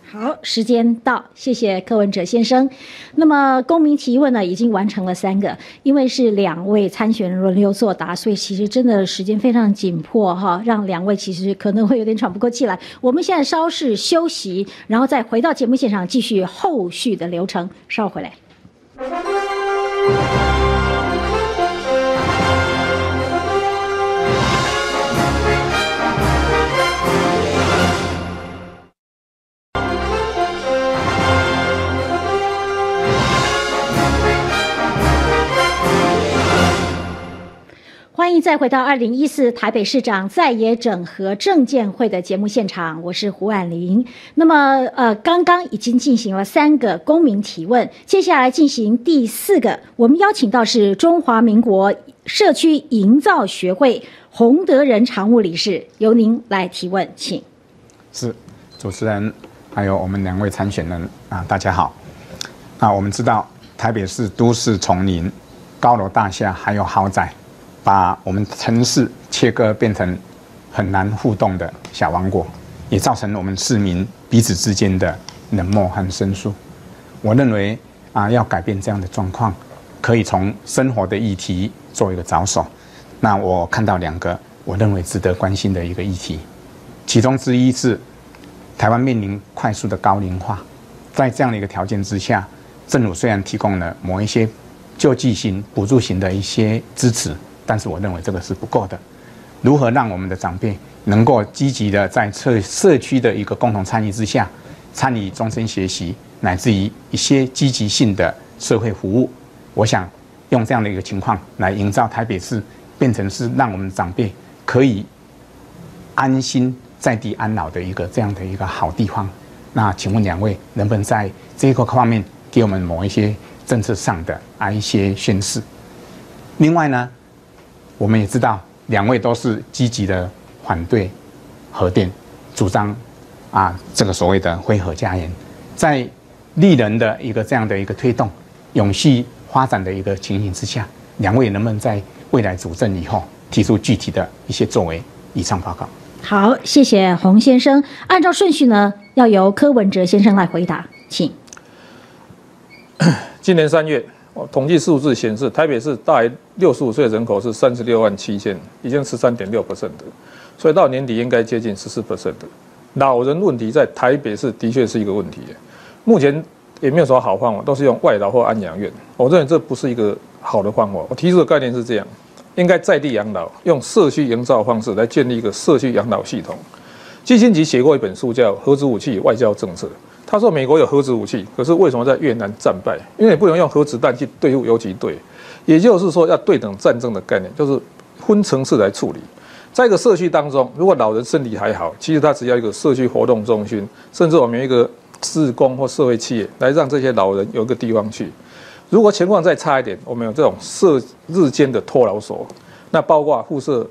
好，时间到，谢谢柯文哲先生。那么公民提问呢，已经完成了三个，因为是两位参选人轮流作答，所以其实真的时间非常紧迫哈，让两位其实可能会有点喘不过气来。我们现在稍事休息，然后再回到节目现场继续后续的流程，稍回来。欢迎再回到二零一四台北市长在野整合证监会的节目现场，我是胡婉玲。那么，呃，刚刚已经进行了三个公民提问，接下来进行第四个，我们邀请到是中华民国社区营造学会洪德仁常务理事，由您来提问，请。是主持人，还有我们两位参选人啊，大家好。啊，我们知道台北市都市丛林、高楼大厦还有豪宅。把我们城市切割变成很难互动的小王国，也造成了我们市民彼此之间的冷漠和生疏。我认为啊，要改变这样的状况，可以从生活的议题做一个着手。那我看到两个我认为值得关心的一个议题，其中之一是台湾面临快速的高龄化，在这样的一个条件之下，政府虽然提供了某一些救济型、补助型的一些支持。但是我认为这个是不够的。如何让我们的长辈能够积极的在社社区的一个共同参与之下，参与终身学习，乃至于一些积极性的社会服务？我想用这样的一个情况来营造台北市变成是让我们长辈可以安心在地安老的一个这样的一个好地方。那请问两位能不能在这个方面给我们某一些政策上的啊一些宣示？另外呢？我们也知道，两位都是积极的反对核电，主张啊这个所谓的“灰核家园”。在利人的一个这样的一个推动、永续发展的一个情形之下，两位能不能在未来主政以后提出具体的一些作为？以上报告。好，谢谢洪先生。按照顺序呢，要由柯文哲先生来回答，请。今年三月。统计数字显示，台北市大于六十五岁人口是三十六万七千，已经十三点六 percent 的，所以到年底应该接近十四 percent 的。老人问题在台北市的确是一个问题，目前也没有什么好方法，都是用外劳或安养院。我认为这不是一个好的方法。我提出的概念是这样：应该在地养老，用社区营造方式来建立一个社区养老系统。基辛吉写过一本书叫《核子武器外交政策》。他说：“美国有核子武器，可是为什么在越南战败？因为你不能用核子弹去对付游击队。也就是说，要对等战争的概念，就是分层次来处理。在一个社区当中，如果老人身体还好，其实他只要一个社区活动中心，甚至我们一个自工或社会企业来让这些老人有一个地方去。如果情况再差一点，我们有这种社日间的托老所，那包括附设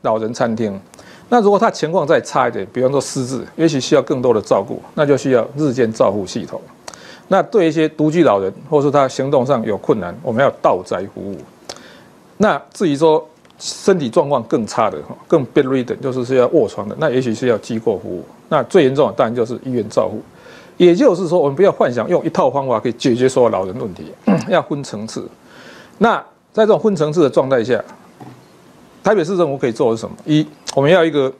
老人餐厅。那如果他情况再差一点，比方说失智，也许需要更多的照顾，那就需要日间照护系统。那对一些独居老人，或是他行动上有困难，我们要到宅服务。那至于说身体状况更差的、更 bedridden，就是需要卧床的，那也许是要机构服务。那最严重的当然就是医院照护。也就是说，我们不要幻想用一套方法可以解决所有老人问题，要分层次。那在这种分层次的状态下，台北市政府可以做的是什么？一，我们要一个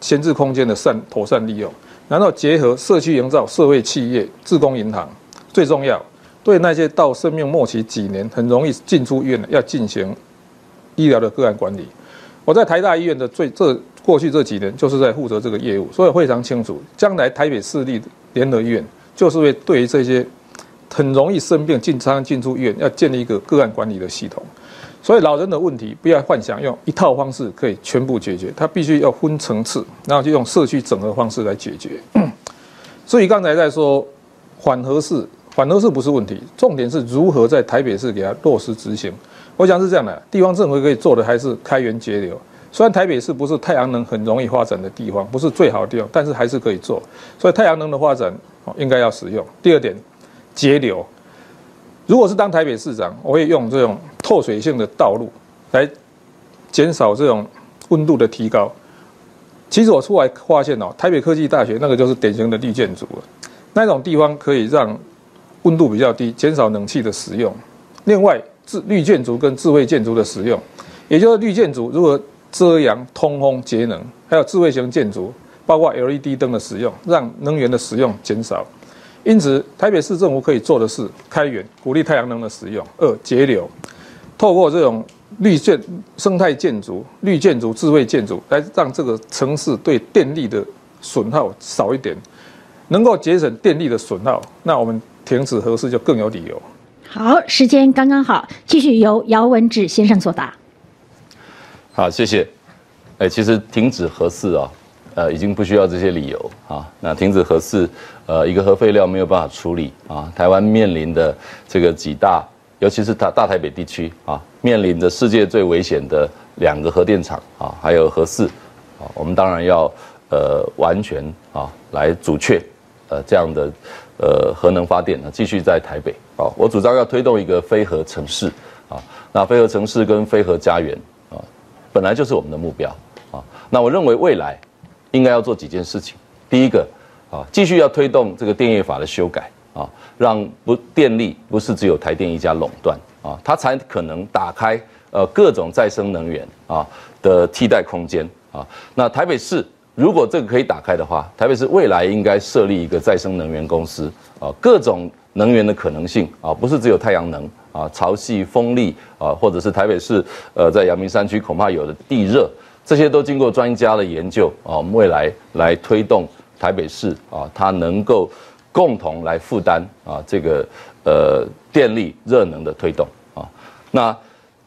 闲置空间的善妥善利用，然后结合社区营造、社会企业、自工银行。最重要，对那些到生命末期几年很容易进出医院的，要进行医疗的个案管理。我在台大医院的最这过去这几年，就是在负责这个业务，所以非常清楚，将来台北市立联合医院就是会对于这些很容易生病、进仓进出医院，要建立一个个案管理的系统。所以老人的问题，不要幻想用一套方式可以全部解决，它必须要分层次，然后就用社区整合方式来解决。所以刚才在说缓和式。缓和式不是问题，重点是如何在台北市给它落实执行。我想是这样的，地方政府可以做的还是开源节流。虽然台北市不是太阳能很容易发展的地方，不是最好的地方，但是还是可以做。所以太阳能的发展应该要使用。第二点，节流。如果是当台北市长，我会用这种透水性的道路来减少这种温度的提高。其实我出来发现哦，台北科技大学那个就是典型的绿建筑了，那种地方可以让。温度比较低，减少冷气的使用。另外，智绿建筑跟智慧建筑的使用，也就是绿建筑如何遮阳、通风、节能，还有智慧型建筑，包括 LED 灯的使用，让能源的使用减少。因此，台北市政府可以做的是开源，鼓励太阳能的使用；二节流，透过这种绿建生态建筑、绿建筑、智慧建筑，来让这个城市对电力的损耗少一点，能够节省电力的损耗。那我们。停止核试就更有理由。好，时间刚刚好，继续由姚文智先生作答。好，谢谢。哎，其实停止核试啊，呃，已经不需要这些理由啊。那停止核试，呃，一个核废料没有办法处理啊。台湾面临的这个几大，尤其是大大台北地区啊，面临着世界最危险的两个核电厂啊，还有核四啊，我们当然要呃完全啊来阻却呃这样的。呃，核能发电呢，继续在台北啊。我主张要推动一个非核城市啊。那非核城市跟非核家园啊，本来就是我们的目标啊。那我认为未来应该要做几件事情。第一个啊，继续要推动这个电业法的修改，让不电力不是只有台电一家垄断啊，它才可能打开呃各种再生能源啊的替代空间啊。那台北市。如果这个可以打开的话，台北市未来应该设立一个再生能源公司啊，各种能源的可能性啊，不是只有太阳能啊，潮汐、风力啊，或者是台北市呃在阳明山区恐怕有的地热，这些都经过专家的研究啊，未来来推动台北市啊，它能够共同来负担啊这个呃电力热能的推动啊，那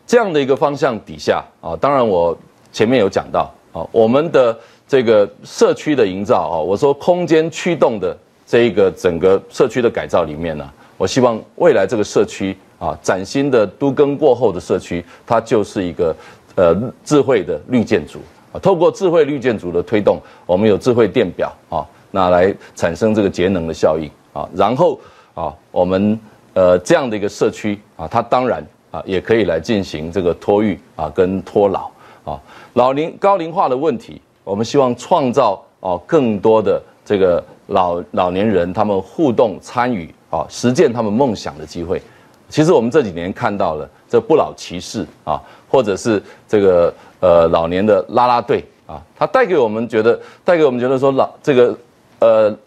这样的一个方向底下啊，当然我前面有讲到啊，我们的。这个社区的营造啊，我说空间驱动的这一个整个社区的改造里面呢，我希望未来这个社区啊，崭新的都更过后的社区，它就是一个呃智慧的绿建筑啊。透过智慧绿建筑的推动，我们有智慧电表啊，那来产生这个节能的效应啊。然后啊，我们呃这样的一个社区啊，它当然啊也可以来进行这个托育啊跟托老啊，老龄高龄化的问题。我们希望创造哦更多的这个老老年人他们互动参与啊实践他们梦想的机会。其实我们这几年看到了这不老骑士啊，或者是这个呃老年的拉拉队啊，它带给我们觉得带给我们觉得说老这个呃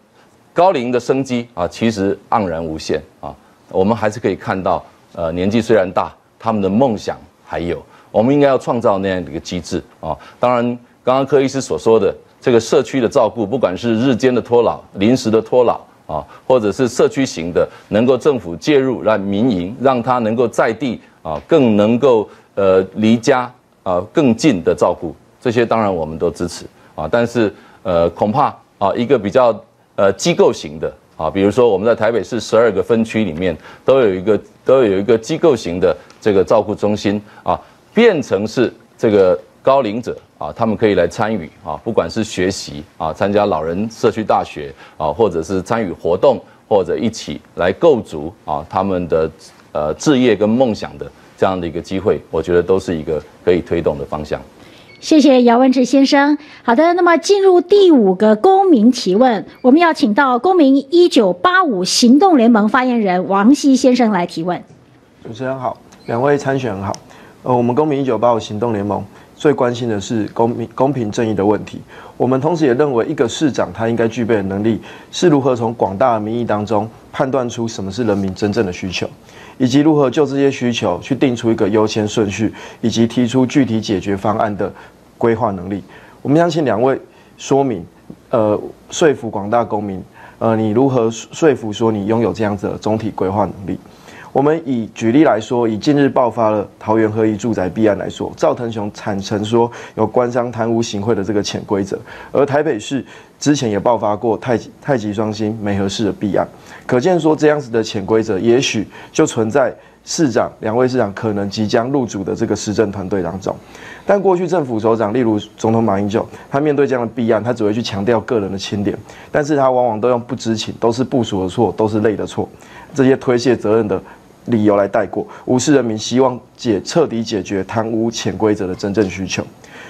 高龄的生机啊，其实盎然无限啊。我们还是可以看到呃年纪虽然大，他们的梦想还有。我们应该要创造那样的一个机制啊。当然。刚刚柯医师所说的这个社区的照顾，不管是日间的托老、临时的托老啊，或者是社区型的，能够政府介入，让民营让他能够在地啊，更能够呃离家啊更近的照顾，这些当然我们都支持啊。但是呃恐怕啊一个比较呃机构型的啊，比如说我们在台北市十二个分区里面都有一个都有一个机构型的这个照顾中心啊，变成是这个高龄者啊，他们可以来参与啊，不管是学习啊，参加老人社区大学啊，或者是参与活动，或者一起来构筑啊他们的呃置业跟梦想的这样的一个机会，我觉得都是一个可以推动的方向。谢谢姚文智先生。好的，那么进入第五个公民提问，我们要请到公民一九八五行动联盟发言人王希先生来提问。主持人好，两位参选人好。呃，我们公民一九八五行动联盟最关心的是公民公平正义的问题。我们同时也认为，一个市长他应该具备的能力是如何从广大的民意当中判断出什么是人民真正的需求，以及如何就这些需求去定出一个优先顺序，以及提出具体解决方案的。规划能力，我们想请两位说明，呃，说服广大公民，呃，你如何说服说你拥有这样子的总体规划能力？我们以举例来说，以近日爆发了桃园合一住宅弊案来说，赵腾雄坦诚说有官商贪污行贿的这个潜规则，而台北市之前也爆发过太太极双星美和市的弊案，可见说这样子的潜规则，也许就存在市长两位市长可能即将入主的这个施政团队当中。但过去政府首长，例如总统马英九，他面对这样的弊案，他只会去强调个人的清点，但是他往往都用不知情，都是部署的错，都是累的错，这些推卸责任的理由来带过，无视人民希望解彻底解决贪污潜规则的真正需求。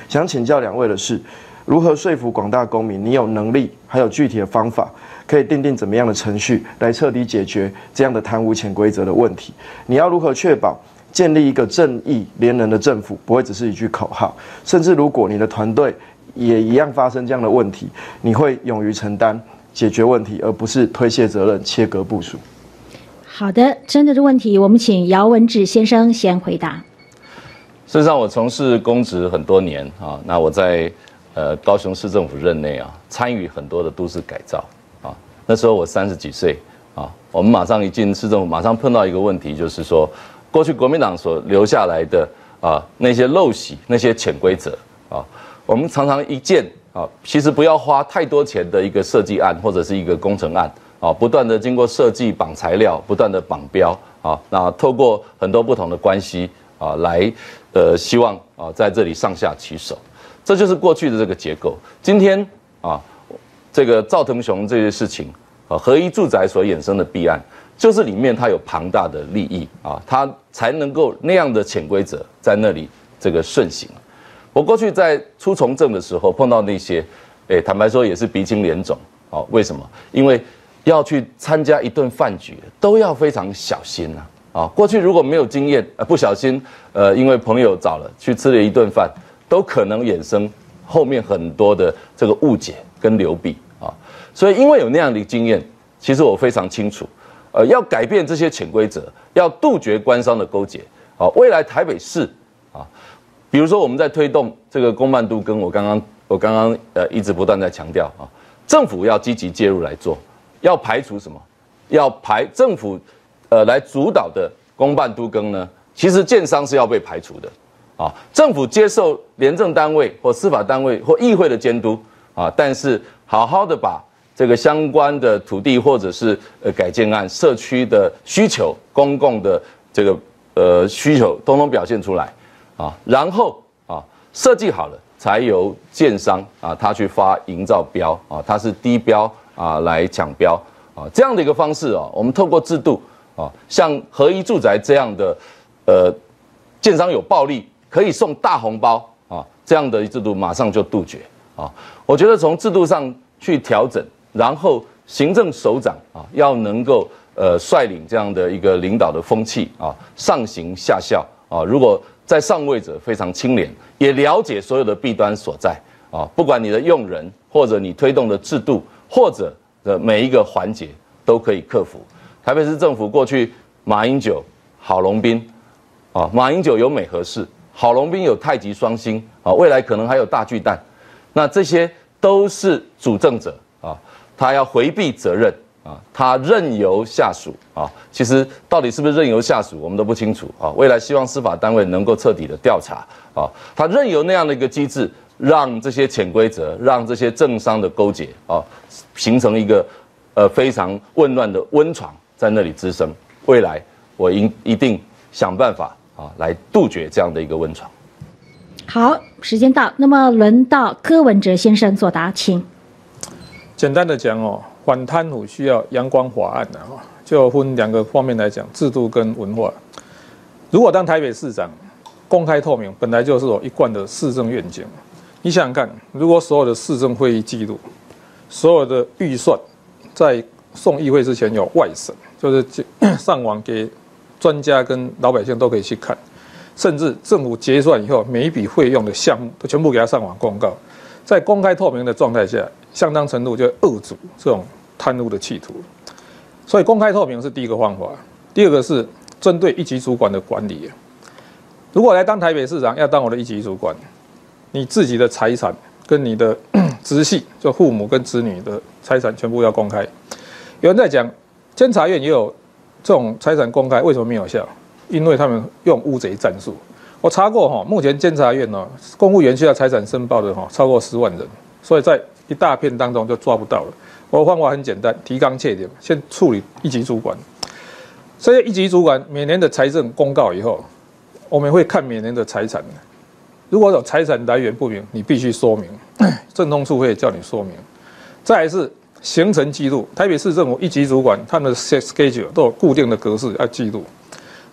想请教两位的是，如何说服广大公民，你有能力，还有具体的方法，可以定定怎么样的程序来彻底解决这样的贪污潜规则的问题？你要如何确保？建立一个正义连人的政府，不会只是一句口号。甚至如果你的团队也一样发生这样的问题，你会勇于承担解决问题，而不是推卸责任、切割部署。好的，针对这问题，我们请姚文智先生先回答。事实上，我从事公职很多年啊，那我在呃高雄市政府任内啊，参与很多的都市改造啊。那时候我三十几岁啊，我们马上一进市政府，马上碰到一个问题，就是说。过去国民党所留下来的啊那些陋习、那些潜规则啊，我们常常一见啊，其实不要花太多钱的一个设计案或者是一个工程案啊，不断的经过设计绑材料，不断的绑标啊，那透过很多不同的关系啊来呃希望啊在这里上下其手，这就是过去的这个结构。今天啊这个赵腾雄这些事情啊，合一住宅所衍生的弊案。就是里面它有庞大的利益啊，它才能够那样的潜规则在那里这个顺行。我过去在出从政的时候碰到那些，诶，坦白说也是鼻青脸肿哦。为什么？因为要去参加一顿饭局，都要非常小心呐啊。过去如果没有经验，呃，不小心，呃，因为朋友找了去吃了一顿饭，都可能衍生后面很多的这个误解跟流弊啊。所以因为有那样的经验，其实我非常清楚。呃，要改变这些潜规则，要杜绝官商的勾结。好，未来台北市啊，比如说我们在推动这个公办都跟我刚刚我刚刚呃一直不断在强调啊，政府要积极介入来做，要排除什么？要排政府呃来主导的公办都更呢？其实建商是要被排除的啊，政府接受廉政单位或司法单位或议会的监督啊，但是好好的把。这个相关的土地或者是呃改建案、社区的需求、公共的这个呃需求，通通表现出来啊，然后啊设计好了，才由建商啊他去发营造标啊，他是低标啊来抢标啊，这样的一个方式啊，我们透过制度啊，像合一住宅这样的呃建商有暴利可以送大红包啊，这样的制度马上就杜绝啊，我觉得从制度上去调整。然后行政首长啊，要能够呃率领这样的一个领导的风气啊，上行下效啊。如果在上位者非常清廉，也了解所有的弊端所在啊，不管你的用人或者你推动的制度或者的每一个环节都可以克服。台北市政府过去马英九、郝龙斌啊，马英九有美和事，郝龙斌有太极双星啊，未来可能还有大巨蛋，那这些都是主政者啊。他要回避责任啊，他任由下属啊，其实到底是不是任由下属，我们都不清楚啊。未来希望司法单位能够彻底的调查啊，他任由那样的一个机制，让这些潜规则，让这些政商的勾结啊，形成一个呃非常混乱的温床在那里滋生。未来我应一定想办法啊，来杜绝这样的一个温床。好，时间到，那么轮到柯文哲先生作答，请。简单的讲哦，反贪腐需要阳光法案的哦，就分两个方面来讲，制度跟文化。如果当台北市长，公开透明本来就是我一贯的市政愿景。你想想看，如果所有的市政会议记录、所有的预算，在送议会之前有外审，就是 上网给专家跟老百姓都可以去看，甚至政府结算以后每一笔费用的项目都全部给他上网公告，在公开透明的状态下，相当程度就遏阻这种贪污的企图。所以公开透明是第一个方法，第二个是针对一级主管的管理。如果来当台北市长，要当我的一级主管。你自己的财产跟你的 直系，就父母跟子女的财产全部要公开。有人在讲，监察院也有这种财产公开，为什么没有效？因为他们用乌贼战术。我查过哈，目前监察院呢，公务员需要财产申报的哈，超过十万人，所以在一大片当中就抓不到了。我方法很简单，提纲挈领，先处理一级主管。所以一级主管每年的财政公告以后，我们会看每年的财产。如果有财产来源不明，你必须说明，政通处会叫你说明。再来是行程记录，台北市政府一级主管他们的 schedule 都有固定的格式要记录。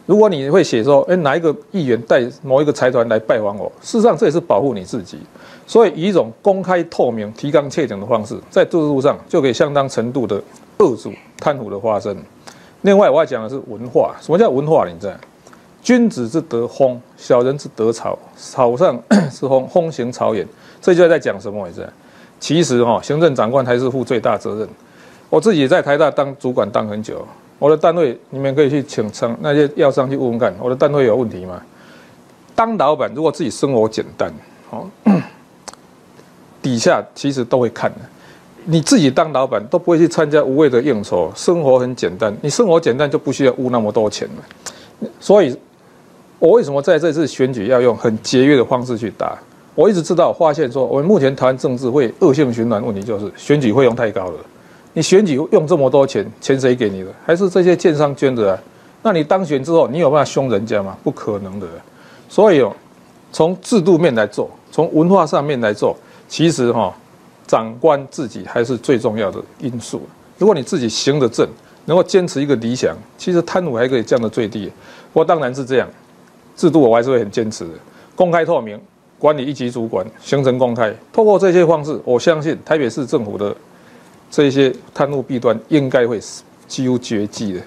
如果你会写说，哎，哪一个议员带某一个财团来拜访我，事实上这也是保护你自己。所以以一种公开透明、提纲挈领的方式，在制度上就可以相当程度的遏阻贪腐的发生。另外，我要讲的是文化，什么叫文化？你知道？君子之德风，小人之德草。草上 是风，风行草远。这就在讲什么意思？其实哈，行政长官还是负最大责任。我自己在台大当主管当很久，我的单位你们可以去请上那些要上去问问看，我的单位有问题吗？当老板如果自己生活简单，哦，底下其实都会看的。你自己当老板都不会去参加无谓的应酬，生活很简单。你生活简单就不需要污那么多钱了。所以。我为什么在这次选举要用很节约的方式去打？我一直知道，发现说我们目前台湾政治会恶性循环问题，就是选举费用太高了。你选举用这么多钱，钱谁给你的？还是这些建商捐的啊？那你当选之后，你有办法凶人家吗？不可能的。所以，从制度面来做，从文化上面来做，其实哈，长官自己还是最重要的因素。如果你自己行得正，能够坚持一个理想，其实贪污还可以降到最低。不过当然是这样。制度我还是会很坚持的，公开透明，管理一级主管，形成公开。透过这些方式，我相信台北市政府的这些贪污弊端应该会几乎绝迹的。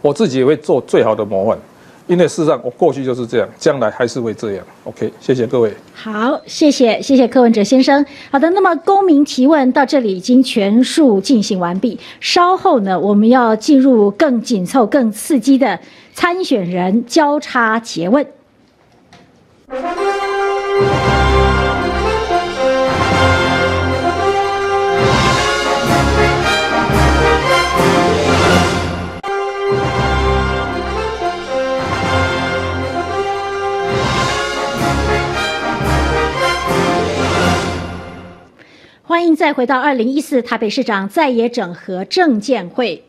我自己也会做最好的模范，因为事实上我过去就是这样，将来还是会这样。OK，谢谢各位。好，谢谢谢谢柯文哲先生。好的，那么公民提问到这里已经全数进行完毕。稍后呢，我们要进入更紧凑、更刺激的。参选人交叉诘问。欢迎再回到二零一四台北市长在野整合证监会。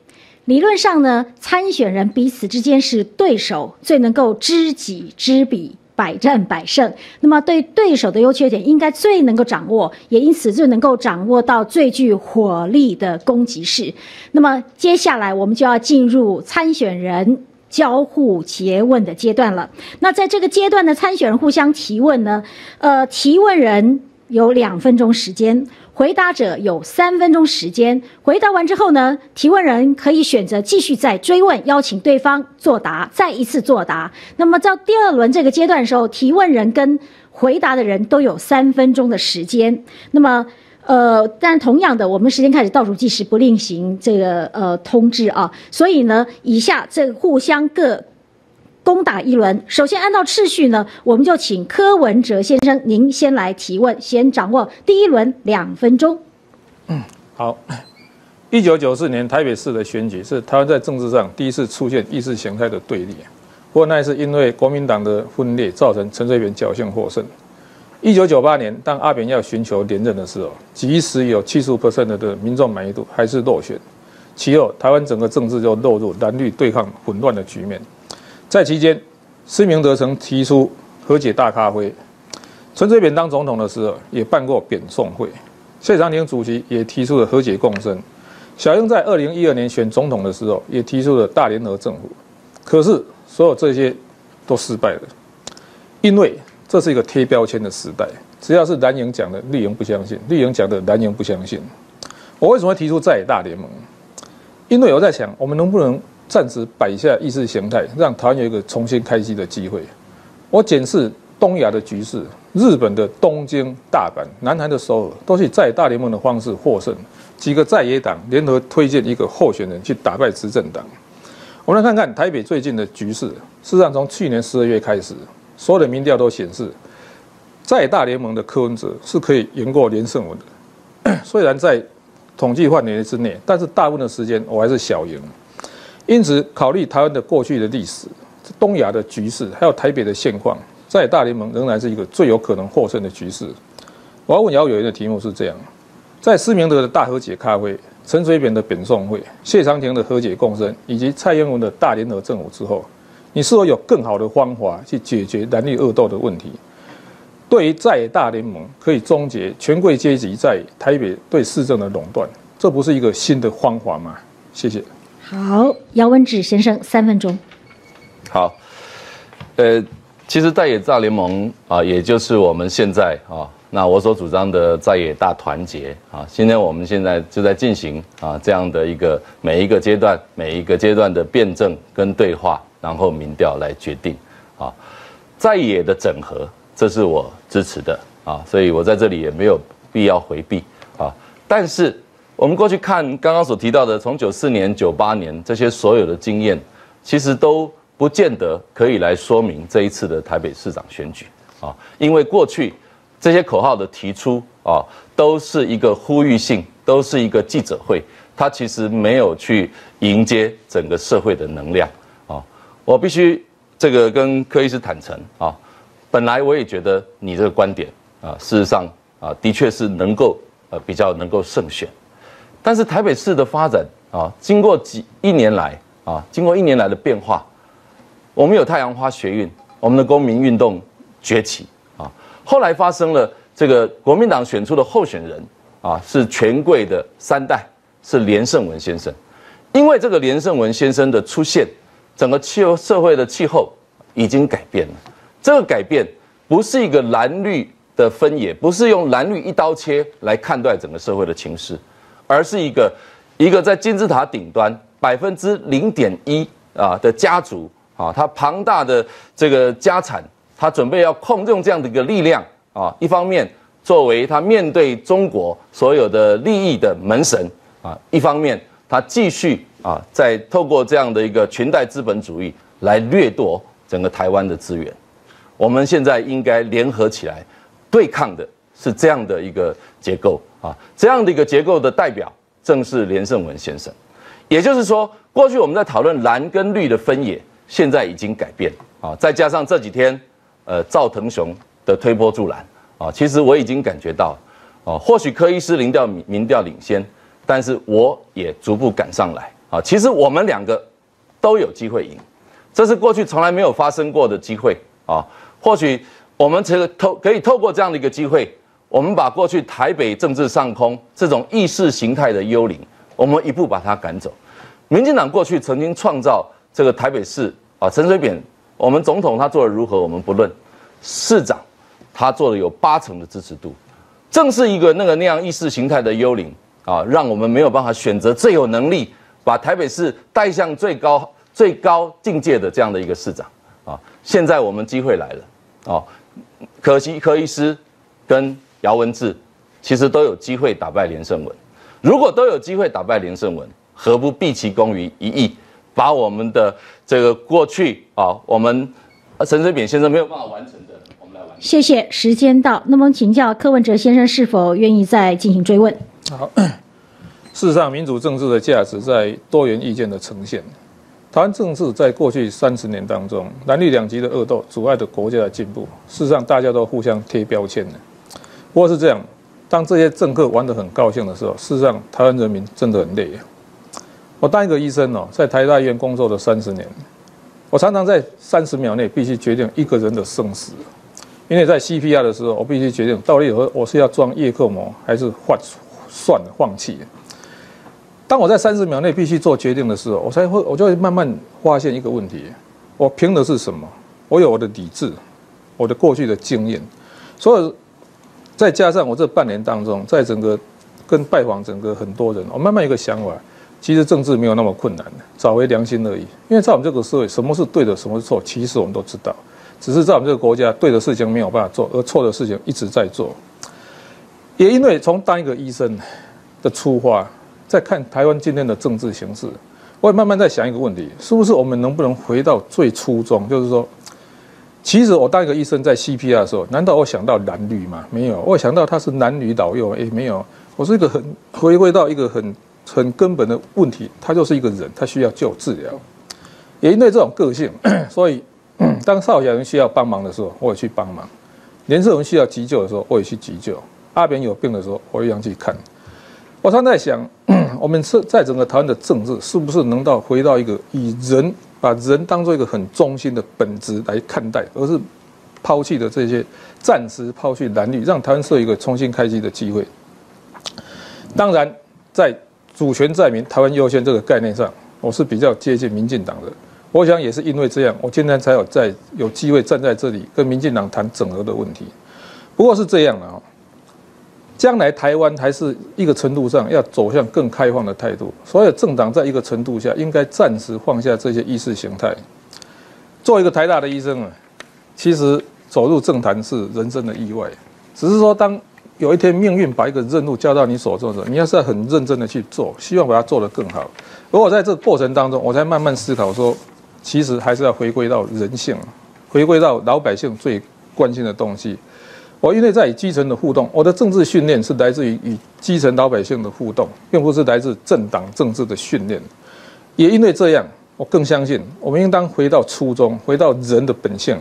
理论上呢，参选人彼此之间是对手，最能够知己知彼，百战百胜。那么对对手的优缺点，应该最能够掌握，也因此最能够掌握到最具火力的攻击式。那么接下来我们就要进入参选人交互诘问的阶段了。那在这个阶段的，参选人互相提问呢，呃，提问人有两分钟时间。回答者有三分钟时间，回答完之后呢，提问人可以选择继续再追问，邀请对方作答，再一次作答。那么到第二轮这个阶段的时候，提问人跟回答的人都有三分钟的时间。那么，呃，但同样的，我们时间开始倒数计时，不另行这个呃通知啊。所以呢，以下这互相各。攻打一轮，首先按照次序呢，我们就请柯文哲先生您先来提问，先掌握第一轮两分钟。嗯，好。一九九四年台北市的选举是台湾在政治上第一次出现意识形态的对立，不过那是因为国民党的分裂造成陈水扁侥幸获胜。一九九八年，当阿扁要寻求连任的时候，即使有七十五 percent 的民众满意度，还是落选。其后，台湾整个政治就落入蓝绿对抗混乱的局面。在期间，施明德曾提出和解大咖啡，陈水扁当总统的时候也办过扁送会，谢长廷主席也提出了和解共生。小英在二零一二年选总统的时候也提出了大联合政府，可是所有这些都失败了，因为这是一个贴标签的时代，只要是蓝营讲的，绿营不相信；绿营讲的，蓝营不相信。我为什么会提出在大联盟？因为我在想，我们能不能暂时摆下意识形态，让台湾有一个重新开机的机会？我检视东亚的局势，日本的东京、大阪、南韩的首尔，都是在大联盟的方式获胜。几个在野党联合推荐一个候选人去打败执政党。我们来看看台北最近的局势。事实上，从去年十二月开始，所有的民调都显示，在大联盟的柯文哲是可以赢过连胜文的。虽然在统计范围之内，但是大部分的时间我还是小赢。因此，考虑台湾的过去的历史、东亚的局势，还有台北的现况，在大联盟仍然是一个最有可能获胜的局势。我要问姚友员的题目是这样。在施明德的大和解咖啡、陈水扁的扁送会、谢长廷的和解共生，以及蔡英文的大联合政府之后，你是否有更好的方法去解决蓝绿恶斗的问题？对于在大联盟可以终结权贵阶级在台北对市政的垄断，这不是一个新的方法吗？谢谢。好，姚文智先生，三分钟。好，呃，其实在野大联盟啊，也就是我们现在啊。那我所主张的在野大团结啊，今天我们现在就在进行啊这样的一个每一个阶段每一个阶段的辩证跟对话，然后民调来决定啊，在野的整合，这是我支持的啊，所以我在这里也没有必要回避啊。但是我们过去看刚刚所提到的，从九四年、九八年这些所有的经验，其实都不见得可以来说明这一次的台北市长选举啊，因为过去。这些口号的提出啊，都是一个呼吁性，都是一个记者会，他其实没有去迎接整个社会的能量啊。我必须这个跟柯医师坦诚啊，本来我也觉得你这个观点啊，事实上啊，的确是能够呃比较能够胜选，但是台北市的发展啊，经过几一年来啊，经过一年来的变化，我们有太阳花学运，我们的公民运动崛起啊。后来发生了这个国民党选出的候选人啊，是权贵的三代，是连胜文先生。因为这个连胜文先生的出现，整个气候社会的气候已经改变了。这个改变不是一个蓝绿的分野，不是用蓝绿一刀切来看待整个社会的情势，而是一个一个在金字塔顶端百分之零点一啊的家族啊，他庞大的这个家产。他准备要控用这样的一个力量啊，一方面作为他面对中国所有的利益的门神啊，一方面他继续啊，在透过这样的一个裙带资本主义来掠夺整个台湾的资源。我们现在应该联合起来对抗的是这样的一个结构啊，这样的一个结构的代表正是连胜文先生。也就是说，过去我们在讨论蓝跟绿的分野，现在已经改变啊，再加上这几天。呃，赵腾雄的推波助澜啊，其实我已经感觉到，哦，或许柯医师民调民调领先，但是我也逐步赶上来啊。其实我们两个都有机会赢，这是过去从来没有发生过的机会啊。或许我们这个透可以透过这样的一个机会，我们把过去台北政治上空这种意识形态的幽灵，我们一步把它赶走。民进党过去曾经创造这个台北市啊，陈水扁。我们总统他做的如何，我们不论；市长他做的有八成的支持度，正是一个那个那样意识形态的幽灵啊，让我们没有办法选择最有能力把台北市带向最高最高境界的这样的一个市长啊。现在我们机会来了哦，可惜柯医师跟姚文智其实都有机会打败连胜文，如果都有机会打败连胜文，何不毕其功于一役？把我们的这个过去啊，我们陈水扁先生没有办法完成的，我们来完成。谢谢，时间到。那么，请教柯文哲先生是否愿意再进行追问？好，事实上，民主政治的价值在多元意见的呈现。台湾政治在过去三十年当中，蓝绿两极的恶斗阻碍着国家的进步。事实上，大家都互相贴标签的。不过是这样，当这些政客玩得很高兴的时候，事实上台湾人民真的很累啊。我当一个医生哦，在台大医院工作了三十年，我常常在三十秒内必须决定一个人的生死。因为在 CPR 的时候，我必须决定到底我我是要装叶克膜还是换算放弃。当我在三十秒内必须做决定的时候，我才会，我就会慢慢发现一个问题：我凭的是什么？我有我的理智，我的过去的经验，所以再加上我这半年当中，在整个跟拜访整个很多人，我慢慢有个想法，其实政治没有那么困难，找回良心而已。因为在我们这个社会，什么是对的，什么是错，其实我们都知道，只是在我们这个国家，对的事情没有办法做，而错的事情一直在做。也因为从当一个医生的出发。在看台湾今天的政治形势，我也慢慢在想一个问题：是不是我们能不能回到最初衷？就是说，其实我当一个医生在 CPR 的时候，难道我想到男女吗？没有，我想到他是男女老幼，诶，没有。我是一个很回归到一个很很根本的问题，他就是一个人，他需要救治疗。也因为这种个性，所以 当少小人需要帮忙的时候，我也去帮忙；年轻人需要急救的时候，我也去急救；阿扁有病的时候，我一样去看。我常在想，我们是在整个台湾的政治，是不是能到回到一个以人把人当做一个很中心的本质来看待，而是抛弃的这些暂时抛弃蓝绿，让台湾设一个重新开机的机会。当然，在主权在民、台湾优先这个概念上，我是比较接近民进党的。我想也是因为这样，我今天才有在有机会站在这里跟民进党谈整合的问题。不过是这样的啊。将来台湾还是一个程度上要走向更开放的态度，所有政党在一个程度下应该暂时放下这些意识形态。做一个台大的医生啊，其实走入政坛是人生的意外，只是说当有一天命运把一个任务交到你手中的时候，你要是很认真的去做，希望把它做得更好。如果在这个过程当中，我才慢慢思考说，其实还是要回归到人性，回归到老百姓最关心的东西。我因为在与基层的互动，我的政治训练是来自于与基层老百姓的互动，并不是来自政党政治的训练。也因为这样，我更相信我们应当回到初衷，回到人的本性。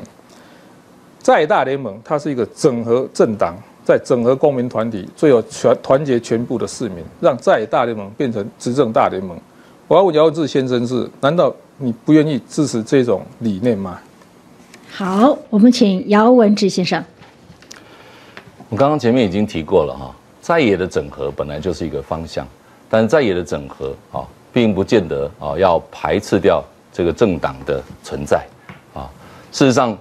在大联盟，它是一个整合政党、在整合公民团体，最有全团结全部的市民，让在大联盟变成执政大联盟。我要问姚文智先生是：难道你不愿意支持这种理念吗？好，我们请姚文智先生。我刚刚前面已经提过了哈，在野的整合本来就是一个方向，但是在野的整合啊，并不见得啊要排斥掉这个政党的存在啊。事实上，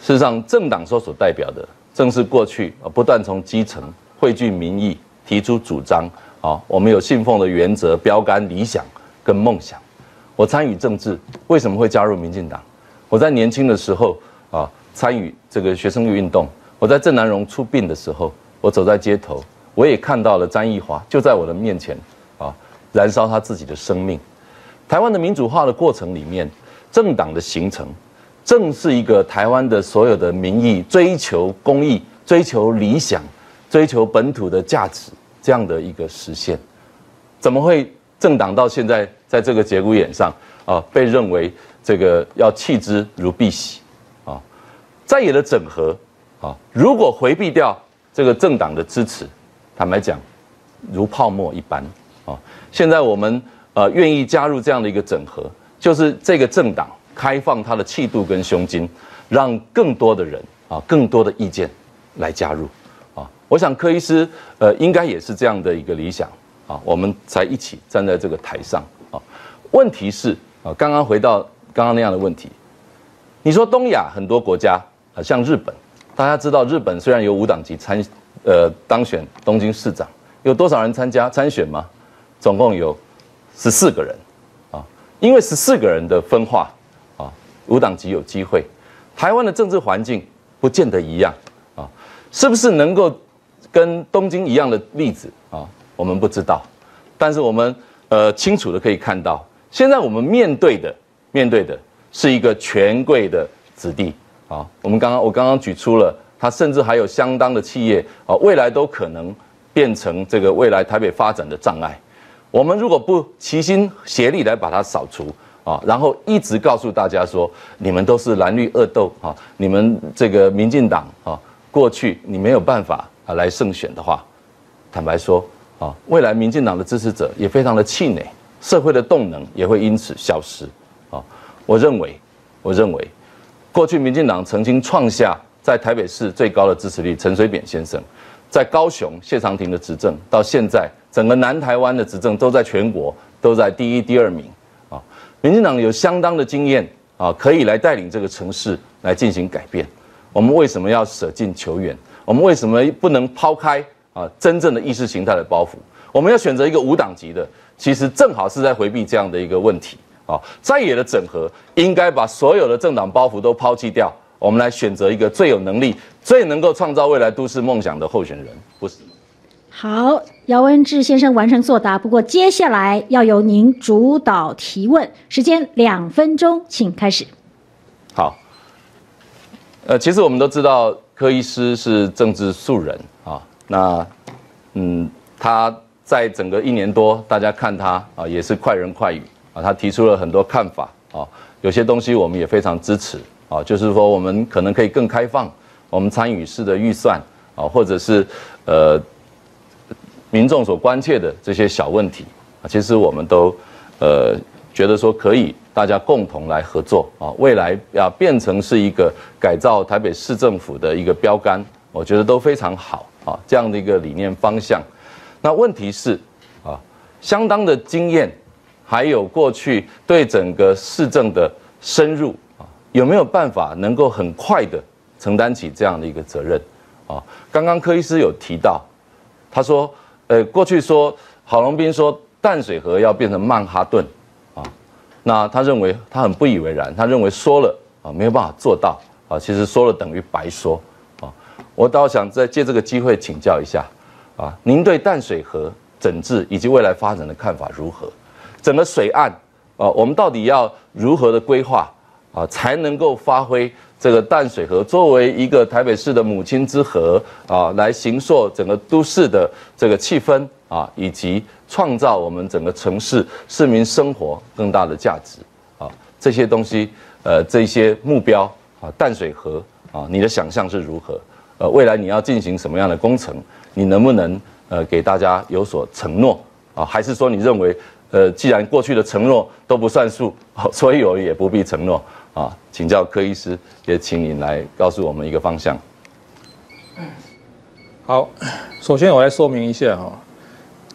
事实上政党所所代表的，正是过去啊不断从基层汇聚民意，提出主张啊，我们有信奉的原则、标杆、理想跟梦想。我参与政治，为什么会加入民进党？我在年轻的时候啊，参与这个学生运动。我在郑南荣出殡的时候，我走在街头，我也看到了张义华就在我的面前，啊，燃烧他自己的生命。台湾的民主化的过程里面，政党的形成，正是一个台湾的所有的民意追求公益、追求理想、追求本土的价值这样的一个实现。怎么会政党到现在在这个节骨眼上啊，被认为这个要弃之如敝屣啊？在野的整合。啊，如果回避掉这个政党的支持，坦白讲，如泡沫一般啊。现在我们呃愿意加入这样的一个整合，就是这个政党开放他的气度跟胸襟，让更多的人啊，更多的意见来加入啊。我想柯医师呃应该也是这样的一个理想啊，我们才一起站在这个台上啊。问题是啊，刚刚回到刚刚那样的问题，你说东亚很多国家啊，像日本。大家知道，日本虽然有五党籍参，呃，当选东京市长，有多少人参加参选吗？总共有十四个人，啊，因为十四个人的分化，啊，五党籍有机会。台湾的政治环境不见得一样，啊，是不是能够跟东京一样的例子啊？我们不知道，但是我们呃清楚的可以看到，现在我们面对的面对的是一个权贵的子弟。啊，我们刚刚我刚刚举出了，它甚至还有相当的企业啊，未来都可能变成这个未来台北发展的障碍。我们如果不齐心协力来把它扫除啊，然后一直告诉大家说，你们都是蓝绿恶斗啊，你们这个民进党啊，过去你没有办法啊来胜选的话，坦白说啊，未来民进党的支持者也非常的气馁，社会的动能也会因此消失啊。我认为，我认为，过去民进党曾经创下在台北市最高的支持率，陈水扁先生，在高雄谢长廷的执政，到现在整个南台湾的执政都在全国都在第一、第二名啊。民进党有相当的经验啊，可以来带领这个城市来进行改变。我们为什么要舍近求远？我们为什么不能抛开啊真正的意识形态的包袱？我们要选择一个无党籍的，其实正好是在回避这样的一个问题。啊，在野的整合应该把所有的政党包袱都抛弃掉，我们来选择一个最有能力、最能够创造未来都市梦想的候选人，不是？好，姚文智先生完成作答，不过接下来要由您主导提问，时间两分钟，请开始。好，呃，其实我们都知道柯医师是政治素人啊，那嗯，他在整个一年多，大家看他啊，也是快人快语。他提出了很多看法啊，有些东西我们也非常支持啊，就是说我们可能可以更开放，我们参与式的预算啊，或者是呃民众所关切的这些小问题啊，其实我们都呃觉得说可以大家共同来合作啊，未来要变成是一个改造台北市政府的一个标杆，我觉得都非常好啊，这样的一个理念方向。那问题是啊，相当的经验。还有过去对整个市政的深入啊，有没有办法能够很快的承担起这样的一个责任啊？刚刚柯医师有提到，他说，呃，过去说郝龙斌说淡水河要变成曼哈顿啊，那他认为他很不以为然，他认为说了啊没有办法做到啊，其实说了等于白说啊。我倒想再借这个机会请教一下啊，您对淡水河整治以及未来发展的看法如何？整个水岸，啊，我们到底要如何的规划啊，才能够发挥这个淡水河作为一个台北市的母亲之河啊，来形塑整个都市的这个气氛啊，以及创造我们整个城市市民生活更大的价值啊，这些东西，呃，这些目标啊，淡水河啊，你的想象是如何？呃，未来你要进行什么样的工程？你能不能呃给大家有所承诺啊？还是说你认为？呃，既然过去的承诺都不算数，所以我也不必承诺啊。请教柯医师，也请你来告诉我们一个方向。好，首先我来说明一下哈，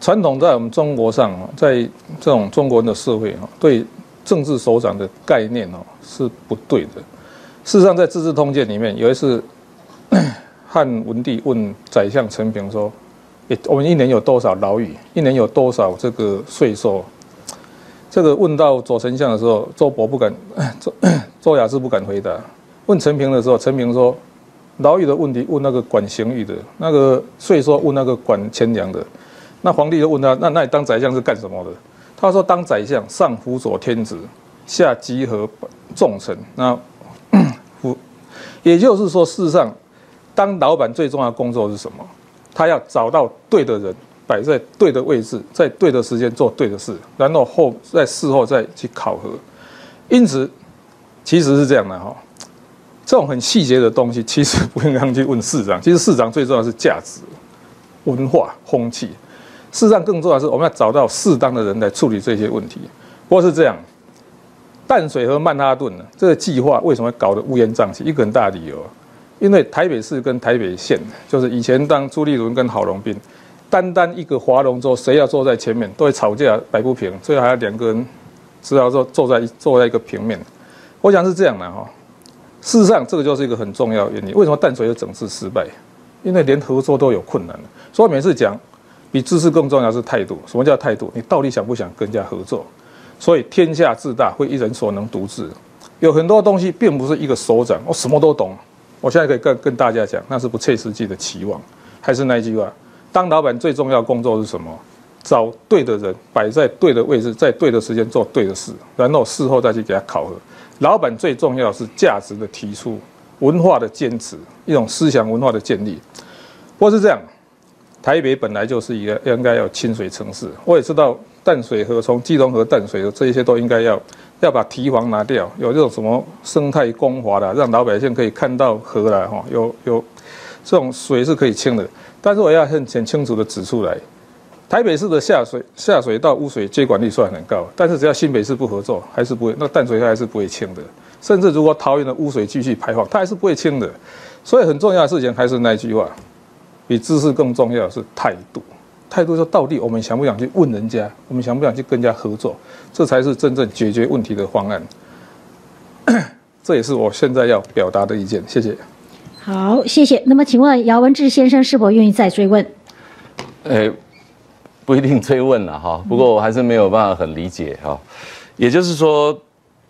传统在我们中国上，在这种中国人的社会哈，对政治首长的概念哦是不对的。事实上，在《资治通鉴》里面有一次，汉文帝问宰相陈平说。也我们一年有多少劳役？一年有多少这个税收？这个问到左丞相的时候，周勃不敢，周周雅是不敢回答。问陈平的时候，陈平说，劳役的问题问那个管刑狱的，那个税收问那个管钱粮的。那皇帝就问他，那那你当宰相是干什么的？他说，当宰相上辅佐天子，下集合众臣。那 辅，也就是说，事实上，当老板最重要的工作是什么？他要找到对的人，摆在对的位置，在对的时间做对的事，然后后在事后再去考核。因此，其实是这样的哈，这种很细节的东西，其实不应该去问市长。其实市长最重要是价值、文化、风气。事实上，更重要的是我们要找到适当的人来处理这些问题。不过是这样，淡水和曼哈顿呢，这个计划为什么搞得乌烟瘴气？一个很大的理由。因为台北市跟台北县，就是以前当朱立伦跟郝龙斌，单单一个华龙州，谁要坐在前面，都会吵架摆不平，最后还要两个人，只好说坐在坐在一个平面。我想是这样的哈。事实上，这个就是一个很重要原因。为什么淡水的整治失败？因为连合作都有困难所以每次讲，比知识更重要是态度。什么叫态度？你到底想不想跟人家合作？所以天下自大，会一人所能独治。有很多东西并不是一个首长，我什么都懂。我现在可以跟跟大家讲，那是不切实际的期望。还是那句话，当老板最重要工作是什么？找对的人，摆在对的位置，在对的时间做对的事，然后事后再去给他考核。老板最重要是价值的提出，文化的坚持，一种思想文化的建立。或是这样，台北本来就是一个应该要清水城市。我也知道淡水河，从基隆河淡水河这一些都应该要要把堤防拿掉，有这种什么生态光滑的，让老百姓可以看到河了哈，有有这种水是可以清的。但是我要很很清楚的指出来，台北市的下水下水道污水接管率算很高，但是只要新北市不合作，还是不会，那淡水它还是不会清的。甚至如果桃园的污水继续排放，它还是不会清的。所以很重要的事情还是那句话，比知识更重要的是态度。态度说到底，我们想不想去问人家？我们想不想去跟人家合作？这才是真正解决问题的方案。这也是我现在要表达的意见。谢谢。好，谢谢。那么，请问姚文智先生是否愿意再追问？呃，不一定追问了哈。不过我还是没有办法很理解哈。也就是说，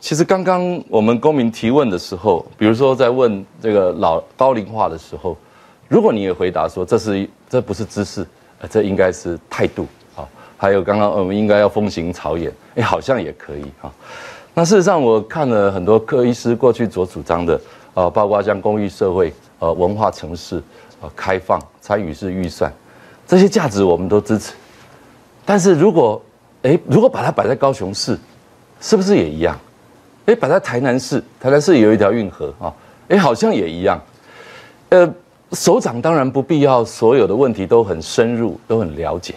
其实刚刚我们公民提问的时候，比如说在问这个老高龄化的时候，如果你也回答说这是这不是知识。这应该是态度啊，还有刚刚我们应该要风行草野，哎，好像也可以哈。那事实上，我看了很多科医师过去所主张的，呃，包括像公益社会、呃，文化城市、呃，开放、参与式预算，这些价值我们都支持。但是如果，哎，如果把它摆在高雄市，是不是也一样？哎，摆在台南市，台南市有一条运河啊，哎，好像也一样。呃。首长当然不必要，所有的问题都很深入，都很了解。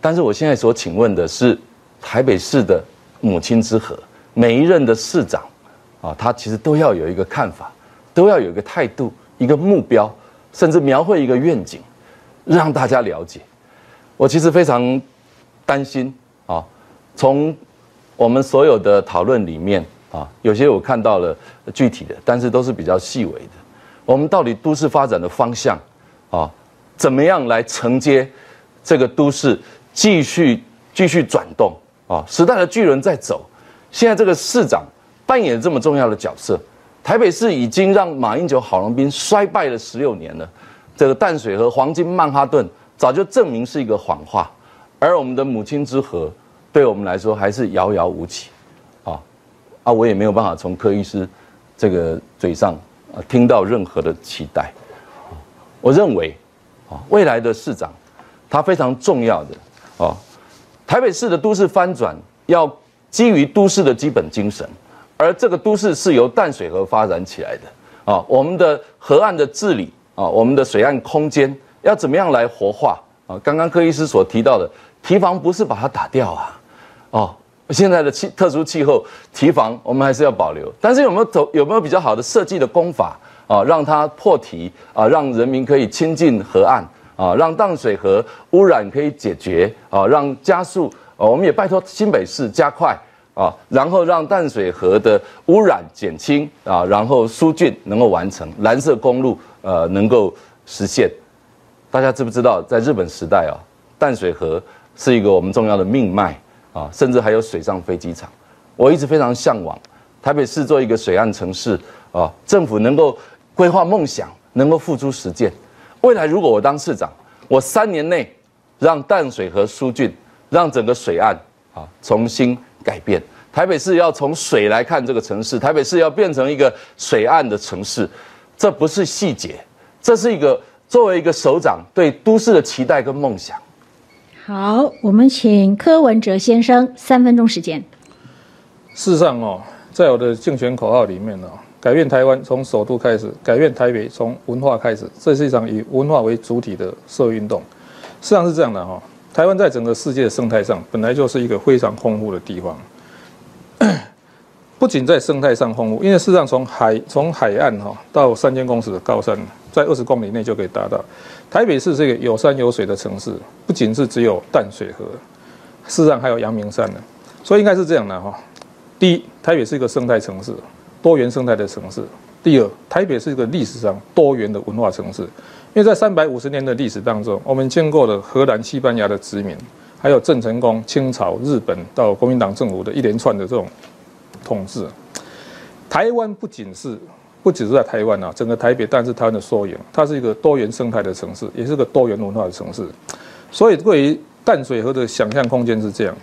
但是我现在所请问的是，台北市的母亲之河，每一任的市长，啊，他其实都要有一个看法，都要有一个态度，一个目标，甚至描绘一个愿景，让大家了解。我其实非常担心啊，从我们所有的讨论里面啊，有些我看到了具体的，但是都是比较细微的。我们到底都市发展的方向，啊，怎么样来承接这个都市继续继续转动啊？时代的巨轮在走，现在这个市长扮演这么重要的角色。台北市已经让马英九、郝龙斌衰败了十六年了，这个淡水河、黄金曼哈顿早就证明是一个谎话，而我们的母亲之河对我们来说还是遥遥无期，啊啊，我也没有办法从柯医师这个嘴上。啊，听到任何的期待，我认为，啊，未来的市长，他非常重要的，啊，台北市的都市翻转要基于都市的基本精神，而这个都市是由淡水河发展起来的，啊，我们的河岸的治理，啊，我们的水岸空间要怎么样来活化？啊，刚刚柯医师所提到的堤防不是把它打掉啊，哦。现在的气特殊气候提防，我们还是要保留。但是有没有走有没有比较好的设计的功法啊，让它破堤啊，让人民可以亲近河岸啊，让淡水河污染可以解决啊，让加速啊，我们也拜托新北市加快啊，然后让淡水河的污染减轻啊，然后疏浚能够完成，蓝色公路呃能够实现。大家知不知道，在日本时代啊，淡水河是一个我们重要的命脉。啊，甚至还有水上飞机场，我一直非常向往台北市做一个水岸城市啊，政府能够规划梦想，能够付诸实践。未来如果我当市长，我三年内让淡水河疏浚，让整个水岸啊重新改变。台北市要从水来看这个城市，台北市要变成一个水岸的城市，这不是细节，这是一个作为一个首长对都市的期待跟梦想。好，我们请柯文哲先生三分钟时间。事实上哦，在我的竞选口号里面哦，改变台湾从首都开始，改变台北从文化开始，这是一场以文化为主体的社会运动。实际上是这样的哈，台湾在整个世界的生态上本来就是一个非常丰富的地方，不仅在生态上丰富，因为事实上从海从海岸哈到三千公尺的高山，在二十公里内就可以达到。台北市是一个有山有水的城市，不仅是只有淡水河，事实上还有阳明山呢，所以应该是这样的哈。第一，台北是一个生态城市，多元生态的城市；第二，台北是一个历史上多元的文化城市，因为在三百五十年的历史当中，我们经过了荷兰、西班牙的殖民，还有郑成功、清朝、日本到国民党政府的一连串的这种统治，台湾不仅是。不只是在台湾啊，整个台北，但是台湾的缩影，它是一个多元生态的城市，也是个多元文化的城市。所以，对于淡水河的想象空间是这样。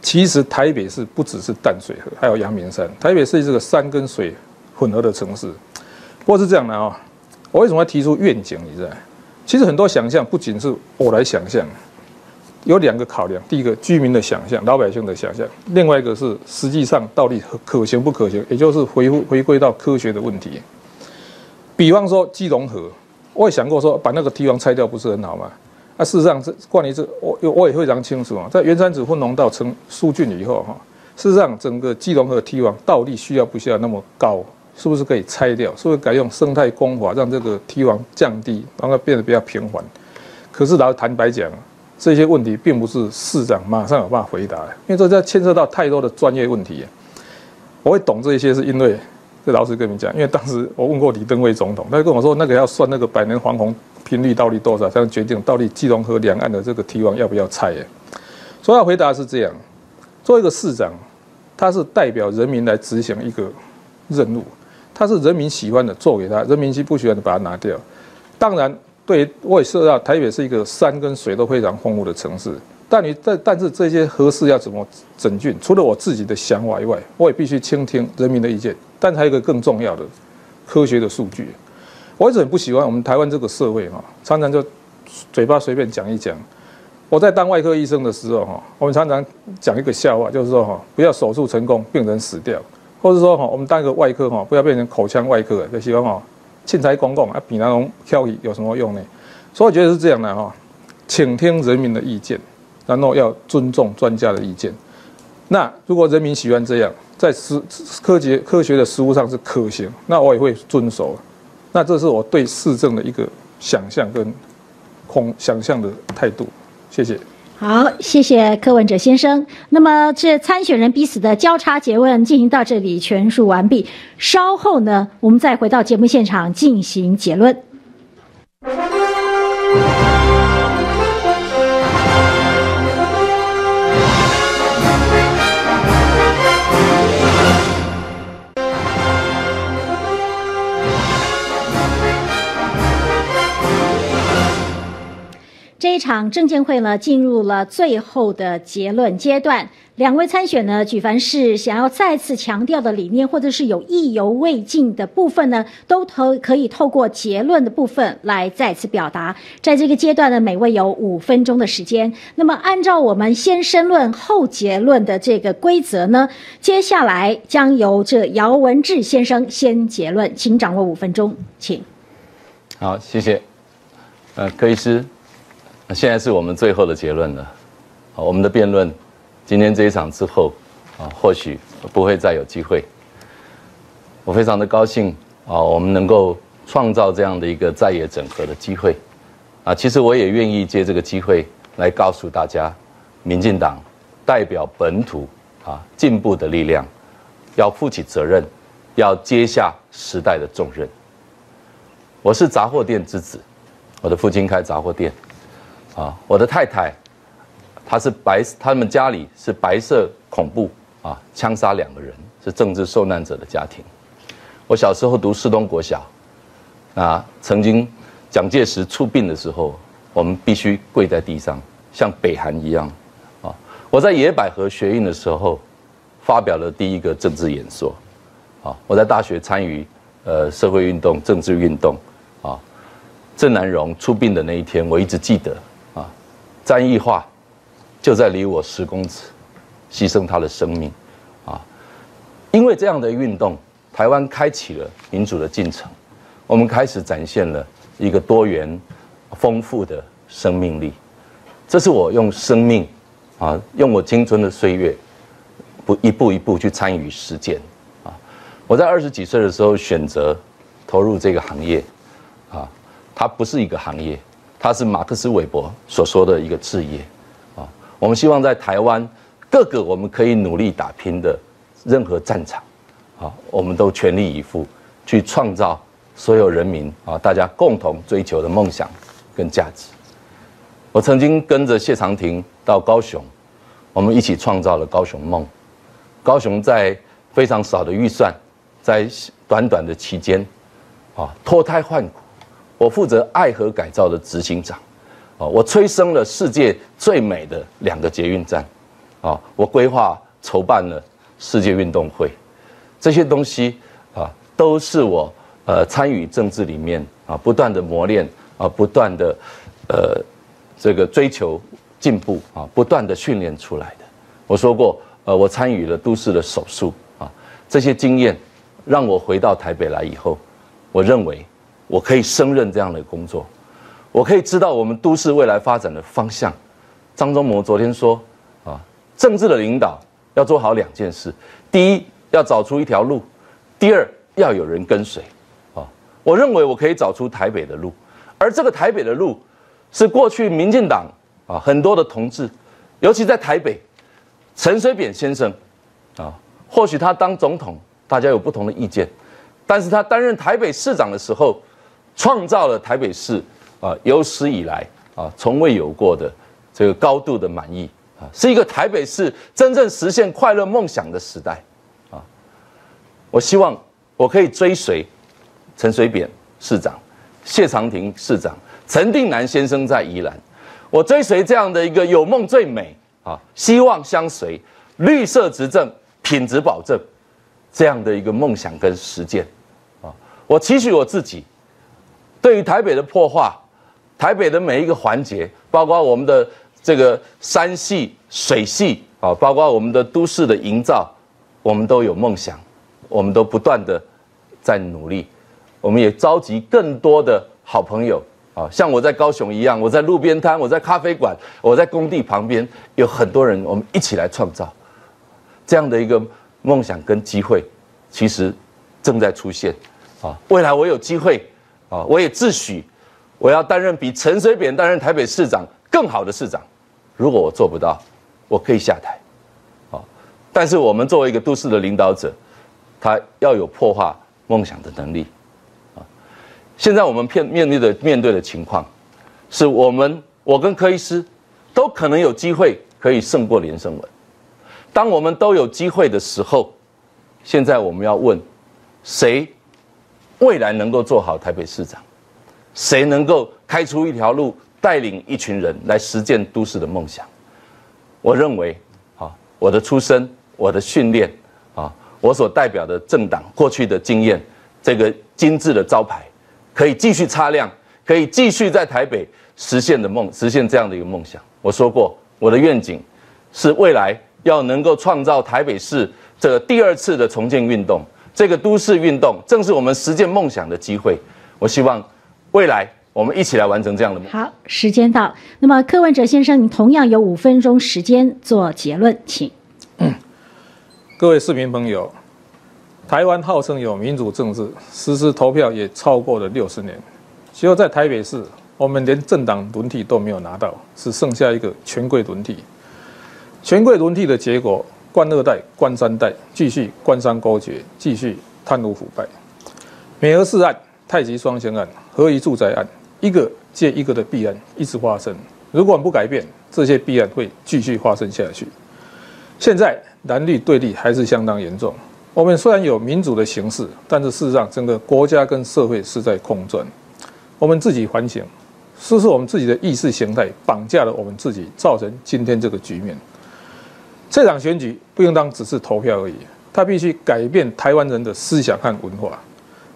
其实台北市不只是淡水河，还有阳明山。台北市是这个山跟水混合的城市。不过是这样的啊，我为什么要提出愿景？你知道？其实很多想象不仅是我来想象，有两个考量，第一个居民的想象，老百姓的想象，另外一个是实际上到底可行不可行，也就是回回归到科学的问题。比方说基隆河，我也想过说把那个堤防拆掉不是很好吗？啊，事实上这关于这我我也非常清楚啊，在原山子混农到成疏浚以后哈，事实上整个基隆河堤防到底需要不需要那么高？是不是可以拆掉？是不是改用生态工法让这个堤防降低，让它变得比较平缓？可是老坦白讲，这些问题并不是市长马上有办法回答的，因为这在牵涉到太多的专业问题。我会懂这些，是因为这老实跟你讲，因为当时我问过李登辉总统，他就跟我说，那个要算那个百年黄洪频率到底多少，才能决定到底基隆河两岸的这个堤防要不要拆。所以要回答是这样：，作为一个市长，他是代表人民来执行一个任务，他是人民喜欢的做给他，人民是不喜欢的把它拿掉。当然。对，我也知道台北是一个山跟水都非常丰富的城市，但你但但是这些合适要怎么整峻？除了我自己的想法以外，我也必须倾听人民的意见。但还有一个更重要的，科学的数据。我一直很不喜欢我们台湾这个社会哈，常常就嘴巴随便讲一讲。我在当外科医生的时候哈，我们常常讲一个笑话，就是说哈，不要手术成功病人死掉，或者说哈，我们当一个外科哈，不要变成口腔外科，就希望哈。钦差公共啊，比那种挑议有什么用呢？所以我觉得是这样的哈，请听人民的意见，然后要尊重专家的意见。那如果人民喜欢这样，在实科学科学的实务上是可行，那我也会遵守。那这是我对市政的一个想象跟空想象的态度。谢谢。好，谢谢柯文哲先生。那么，这参选人彼此的交叉诘问进行到这里全数完毕。稍后呢，我们再回到节目现场进行结论。这一场证监会呢，进入了最后的结论阶段。两位参选呢，举凡是想要再次强调的理念，或者是有意犹未尽的部分呢，都透可以透过结论的部分来再次表达。在这个阶段呢，每位有五分钟的时间。那么，按照我们先申论后结论的这个规则呢，接下来将由这姚文智先生先结论，请掌握五分钟，请。好，谢谢。呃，柯医师。现在是我们最后的结论了，好，我们的辩论，今天这一场之后，啊，或许不会再有机会。我非常的高兴啊，我们能够创造这样的一个在野整合的机会，啊，其实我也愿意借这个机会来告诉大家，民进党代表本土啊进步的力量，要负起责任，要接下时代的重任。我是杂货店之子，我的父亲开杂货店。啊，我的太太，她是白，他们家里是白色恐怖啊，枪杀两个人，是政治受难者的家庭。我小时候读市东国小，啊，曾经蒋介石出殡的时候，我们必须跪在地上，像北韩一样。啊，我在野百合学运的时候，发表了第一个政治演说。啊，我在大学参与呃社会运动、政治运动。啊，郑南荣出殡的那一天，我一直记得。詹义化就在离我十公尺，牺牲他的生命，啊！因为这样的运动，台湾开启了民主的进程，我们开始展现了一个多元、丰富的生命力。这是我用生命，啊，用我青春的岁月，不一步一步去参与实践，啊！我在二十几岁的时候选择投入这个行业，啊，它不是一个行业。它是马克思韦伯所说的一个置业，啊，我们希望在台湾各个我们可以努力打拼的任何战场，啊，我们都全力以赴去创造所有人民啊大家共同追求的梦想跟价值。我曾经跟着谢长廷到高雄，我们一起创造了高雄梦。高雄在非常少的预算，在短短的期间，啊，脱胎换骨。我负责爱河改造的执行长，哦，我催生了世界最美的两个捷运站，啊，我规划筹办了世界运动会，这些东西啊，都是我呃参与政治里面啊不断的磨练啊不断的呃这个追求进步啊，不断的训练出来的。我说过，呃，我参与了都市的手术啊，这些经验让我回到台北来以后，我认为我可以胜任这样的工作，我可以知道我们都市未来发展的方向。张忠谋昨天说啊，政治的领导要做好两件事：第一，要找出一条路；第二，要有人跟随。啊，我认为我可以找出台北的路，而这个台北的路是过去民进党啊很多的同志，尤其在台北，陈水扁先生啊，或许他当总统大家有不同的意见，但是他担任台北市长的时候，创造了台北市啊有史以来啊从未有过的。这个高度的满意啊，是一个台北市真正实现快乐梦想的时代啊！我希望我可以追随陈水扁市长、谢长廷市长、陈定南先生在宜兰，我追随这样的一个有梦最美啊，希望相随，绿色执政，品质保证这样的一个梦想跟实践啊！我期许我自己，对于台北的破坏，台北的每一个环节，包括我们的。这个山系、水系啊，包括我们的都市的营造，我们都有梦想，我们都不断的在努力，我们也召集更多的好朋友啊，像我在高雄一样，我在路边摊，我在咖啡馆，我在工地旁边，有很多人，我们一起来创造这样的一个梦想跟机会，其实正在出现啊，未来我有机会啊，我也自诩我要担任比陈水扁担任台北市长更好的市长。如果我做不到，我可以下台，啊！但是我们作为一个都市的领导者，他要有破坏梦想的能力，啊！现在我们面面对的面对的情况，是我们我跟柯医师都可能有机会可以胜过连胜文。当我们都有机会的时候，现在我们要问，谁未来能够做好台北市长？谁能够开出一条路？带领一群人来实践都市的梦想，我认为，啊，我的出身，我的训练，啊，我所代表的政党过去的经验，这个精致的招牌，可以继续擦亮，可以继续在台北实现的梦，实现这样的一个梦想。我说过，我的愿景是未来要能够创造台北市这个第二次的重建运动，这个都市运动正是我们实践梦想的机会。我希望未来。我们一起来完成这样的梦。好，时间到。那么柯文哲先生，你同样有五分钟时间做结论，请。各位市民朋友，台湾号称有民主政治，实施投票也超过了六十年。结果在台北市，我们连政党轮替都没有拿到，只剩下一个权贵轮替。权贵轮替的结果，官二代、官三代继续官商勾结，继续贪污腐败。美俄四案、太极双雄案、合宜住宅案。一个接一个的弊案一直发生，如果我们不改变，这些弊案会继续发生下去。现在蓝绿对立还是相当严重。我们虽然有民主的形式，但是事实上整个国家跟社会是在空转。我们自己反省，是不是我们自己的意识形态绑架了我们自己，造成今天这个局面？这场选举不应当只是投票而已，它必须改变台湾人的思想和文化。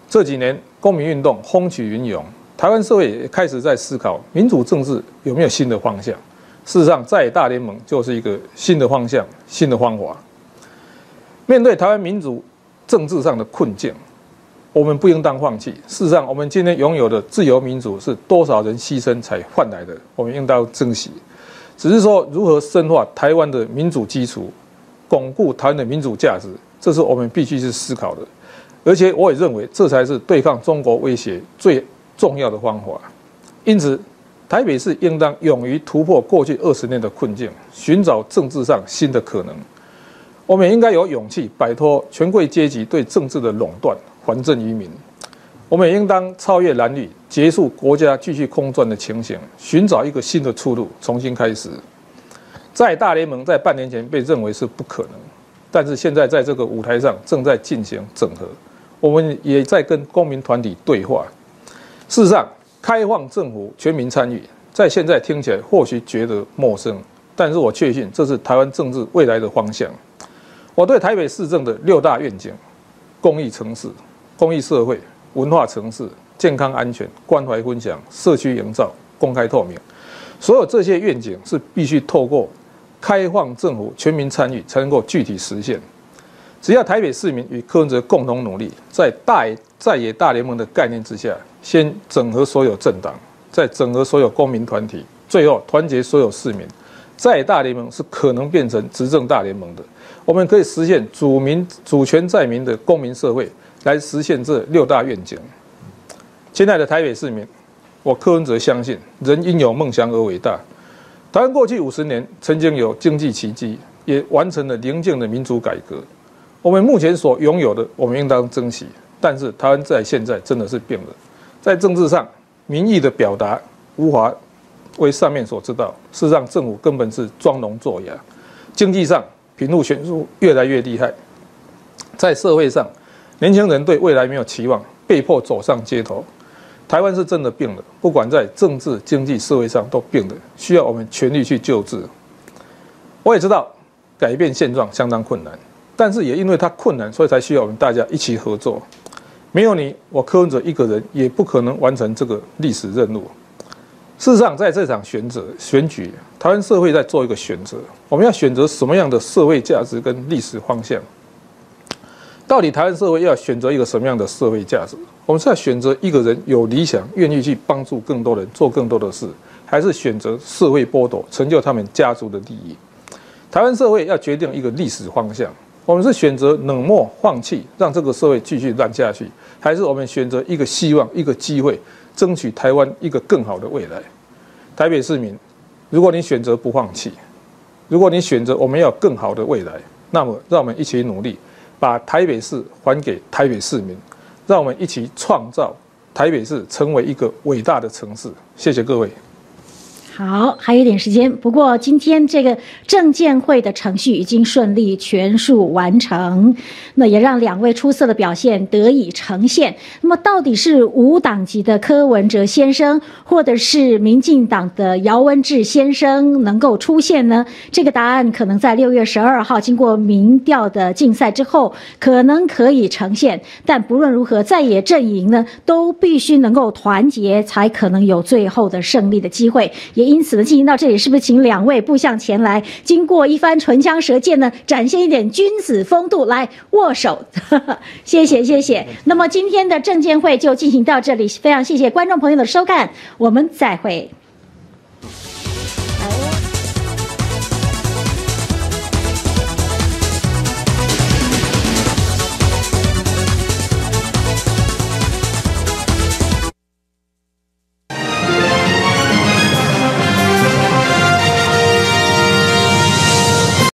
这几年公民运动风起云涌。台湾社会也开始在思考民主政治有没有新的方向。事实上，在大联盟就是一个新的方向、新的方法。面对台湾民主政治上的困境，我们不应当放弃。事实上，我们今天拥有的自由民主是多少人牺牲才换来的，我们应当珍惜。只是说，如何深化台湾的民主基础，巩固台湾的民主价值，这是我们必须去思考的。而且，我也认为这才是对抗中国威胁最。重要的方法，因此，台北市应当勇于突破过去二十年的困境，寻找政治上新的可能。我们应该有勇气摆脱权贵阶级对政治的垄断，还政于民。我们也应当超越蓝绿，结束国家继续空转的情形，寻找一个新的出路，重新开始。在大联盟在半年前被认为是不可能，但是现在在这个舞台上正在进行整合，我们也在跟公民团体对话。事实上，开放政府全民参与，在现在听起来或许觉得陌生，但是我确信这是台湾政治未来的方向。我对台北市政的六大愿景：公益城市、公益社会、文化城市、健康安全、关怀分享、社区营造、公开透明，所有这些愿景是必须透过开放政府、全民参与才能够具体实现。只要台北市民与柯文哲共同努力，在大在野大联盟的概念之下，先整合所有政党，再整合所有公民团体，最后团结所有市民，在大联盟是可能变成执政大联盟的。我们可以实现主民主权在民的公民社会，来实现这六大愿景。亲爱的台北市民，我柯文哲相信，人因有梦想而伟大。台湾过去五十年曾经有经济奇迹，也完成了宁静的民主改革。我们目前所拥有的，我们应当珍惜。但是台湾在现在真的是变了，在政治上民意的表达无法为上面所知道，事实上政府根本是装聋作哑。经济上贫富悬殊越来越厉害，在社会上年轻人对未来没有期望，被迫走上街头。台湾是真的病了，不管在政治、经济、社会上都病了，需要我们全力去救治。我也知道改变现状相当困难，但是也因为它困难，所以才需要我们大家一起合作。没有你，我柯文哲一个人也不可能完成这个历史任务。事实上，在这场选择选举，台湾社会在做一个选择：我们要选择什么样的社会价值跟历史方向？到底台湾社会要选择一个什么样的社会价值？我们是要选择一个人有理想，愿意去帮助更多人，做更多的事，还是选择社会剥夺，成就他们家族的利益？台湾社会要决定一个历史方向：我们是选择冷漠放弃，让这个社会继续烂下去，还是我们选择一个希望、一个机会，争取台湾一个更好的未来？台北市民，如果你选择不放弃，如果你选择我们要更好的未来，那么让我们一起努力。把台北市还给台北市民，让我们一起创造台北市成为一个伟大的城市。谢谢各位。好，还有一点时间。不过今天这个证监会的程序已经顺利全数完成，那也让两位出色的表现得以呈现。那么到底是无党籍的柯文哲先生，或者是民进党的姚文智先生能够出现呢？这个答案可能在六月十二号经过民调的竞赛之后，可能可以呈现。但不论如何，在野阵营呢都必须能够团结，才可能有最后的胜利的机会。也因此呢，进行到这里，是不是请两位步向前来，经过一番唇枪舌剑呢，展现一点君子风度，来握手？谢谢，谢谢。那么今天的证监会就进行到这里，非常谢谢观众朋友的收看，我们再会。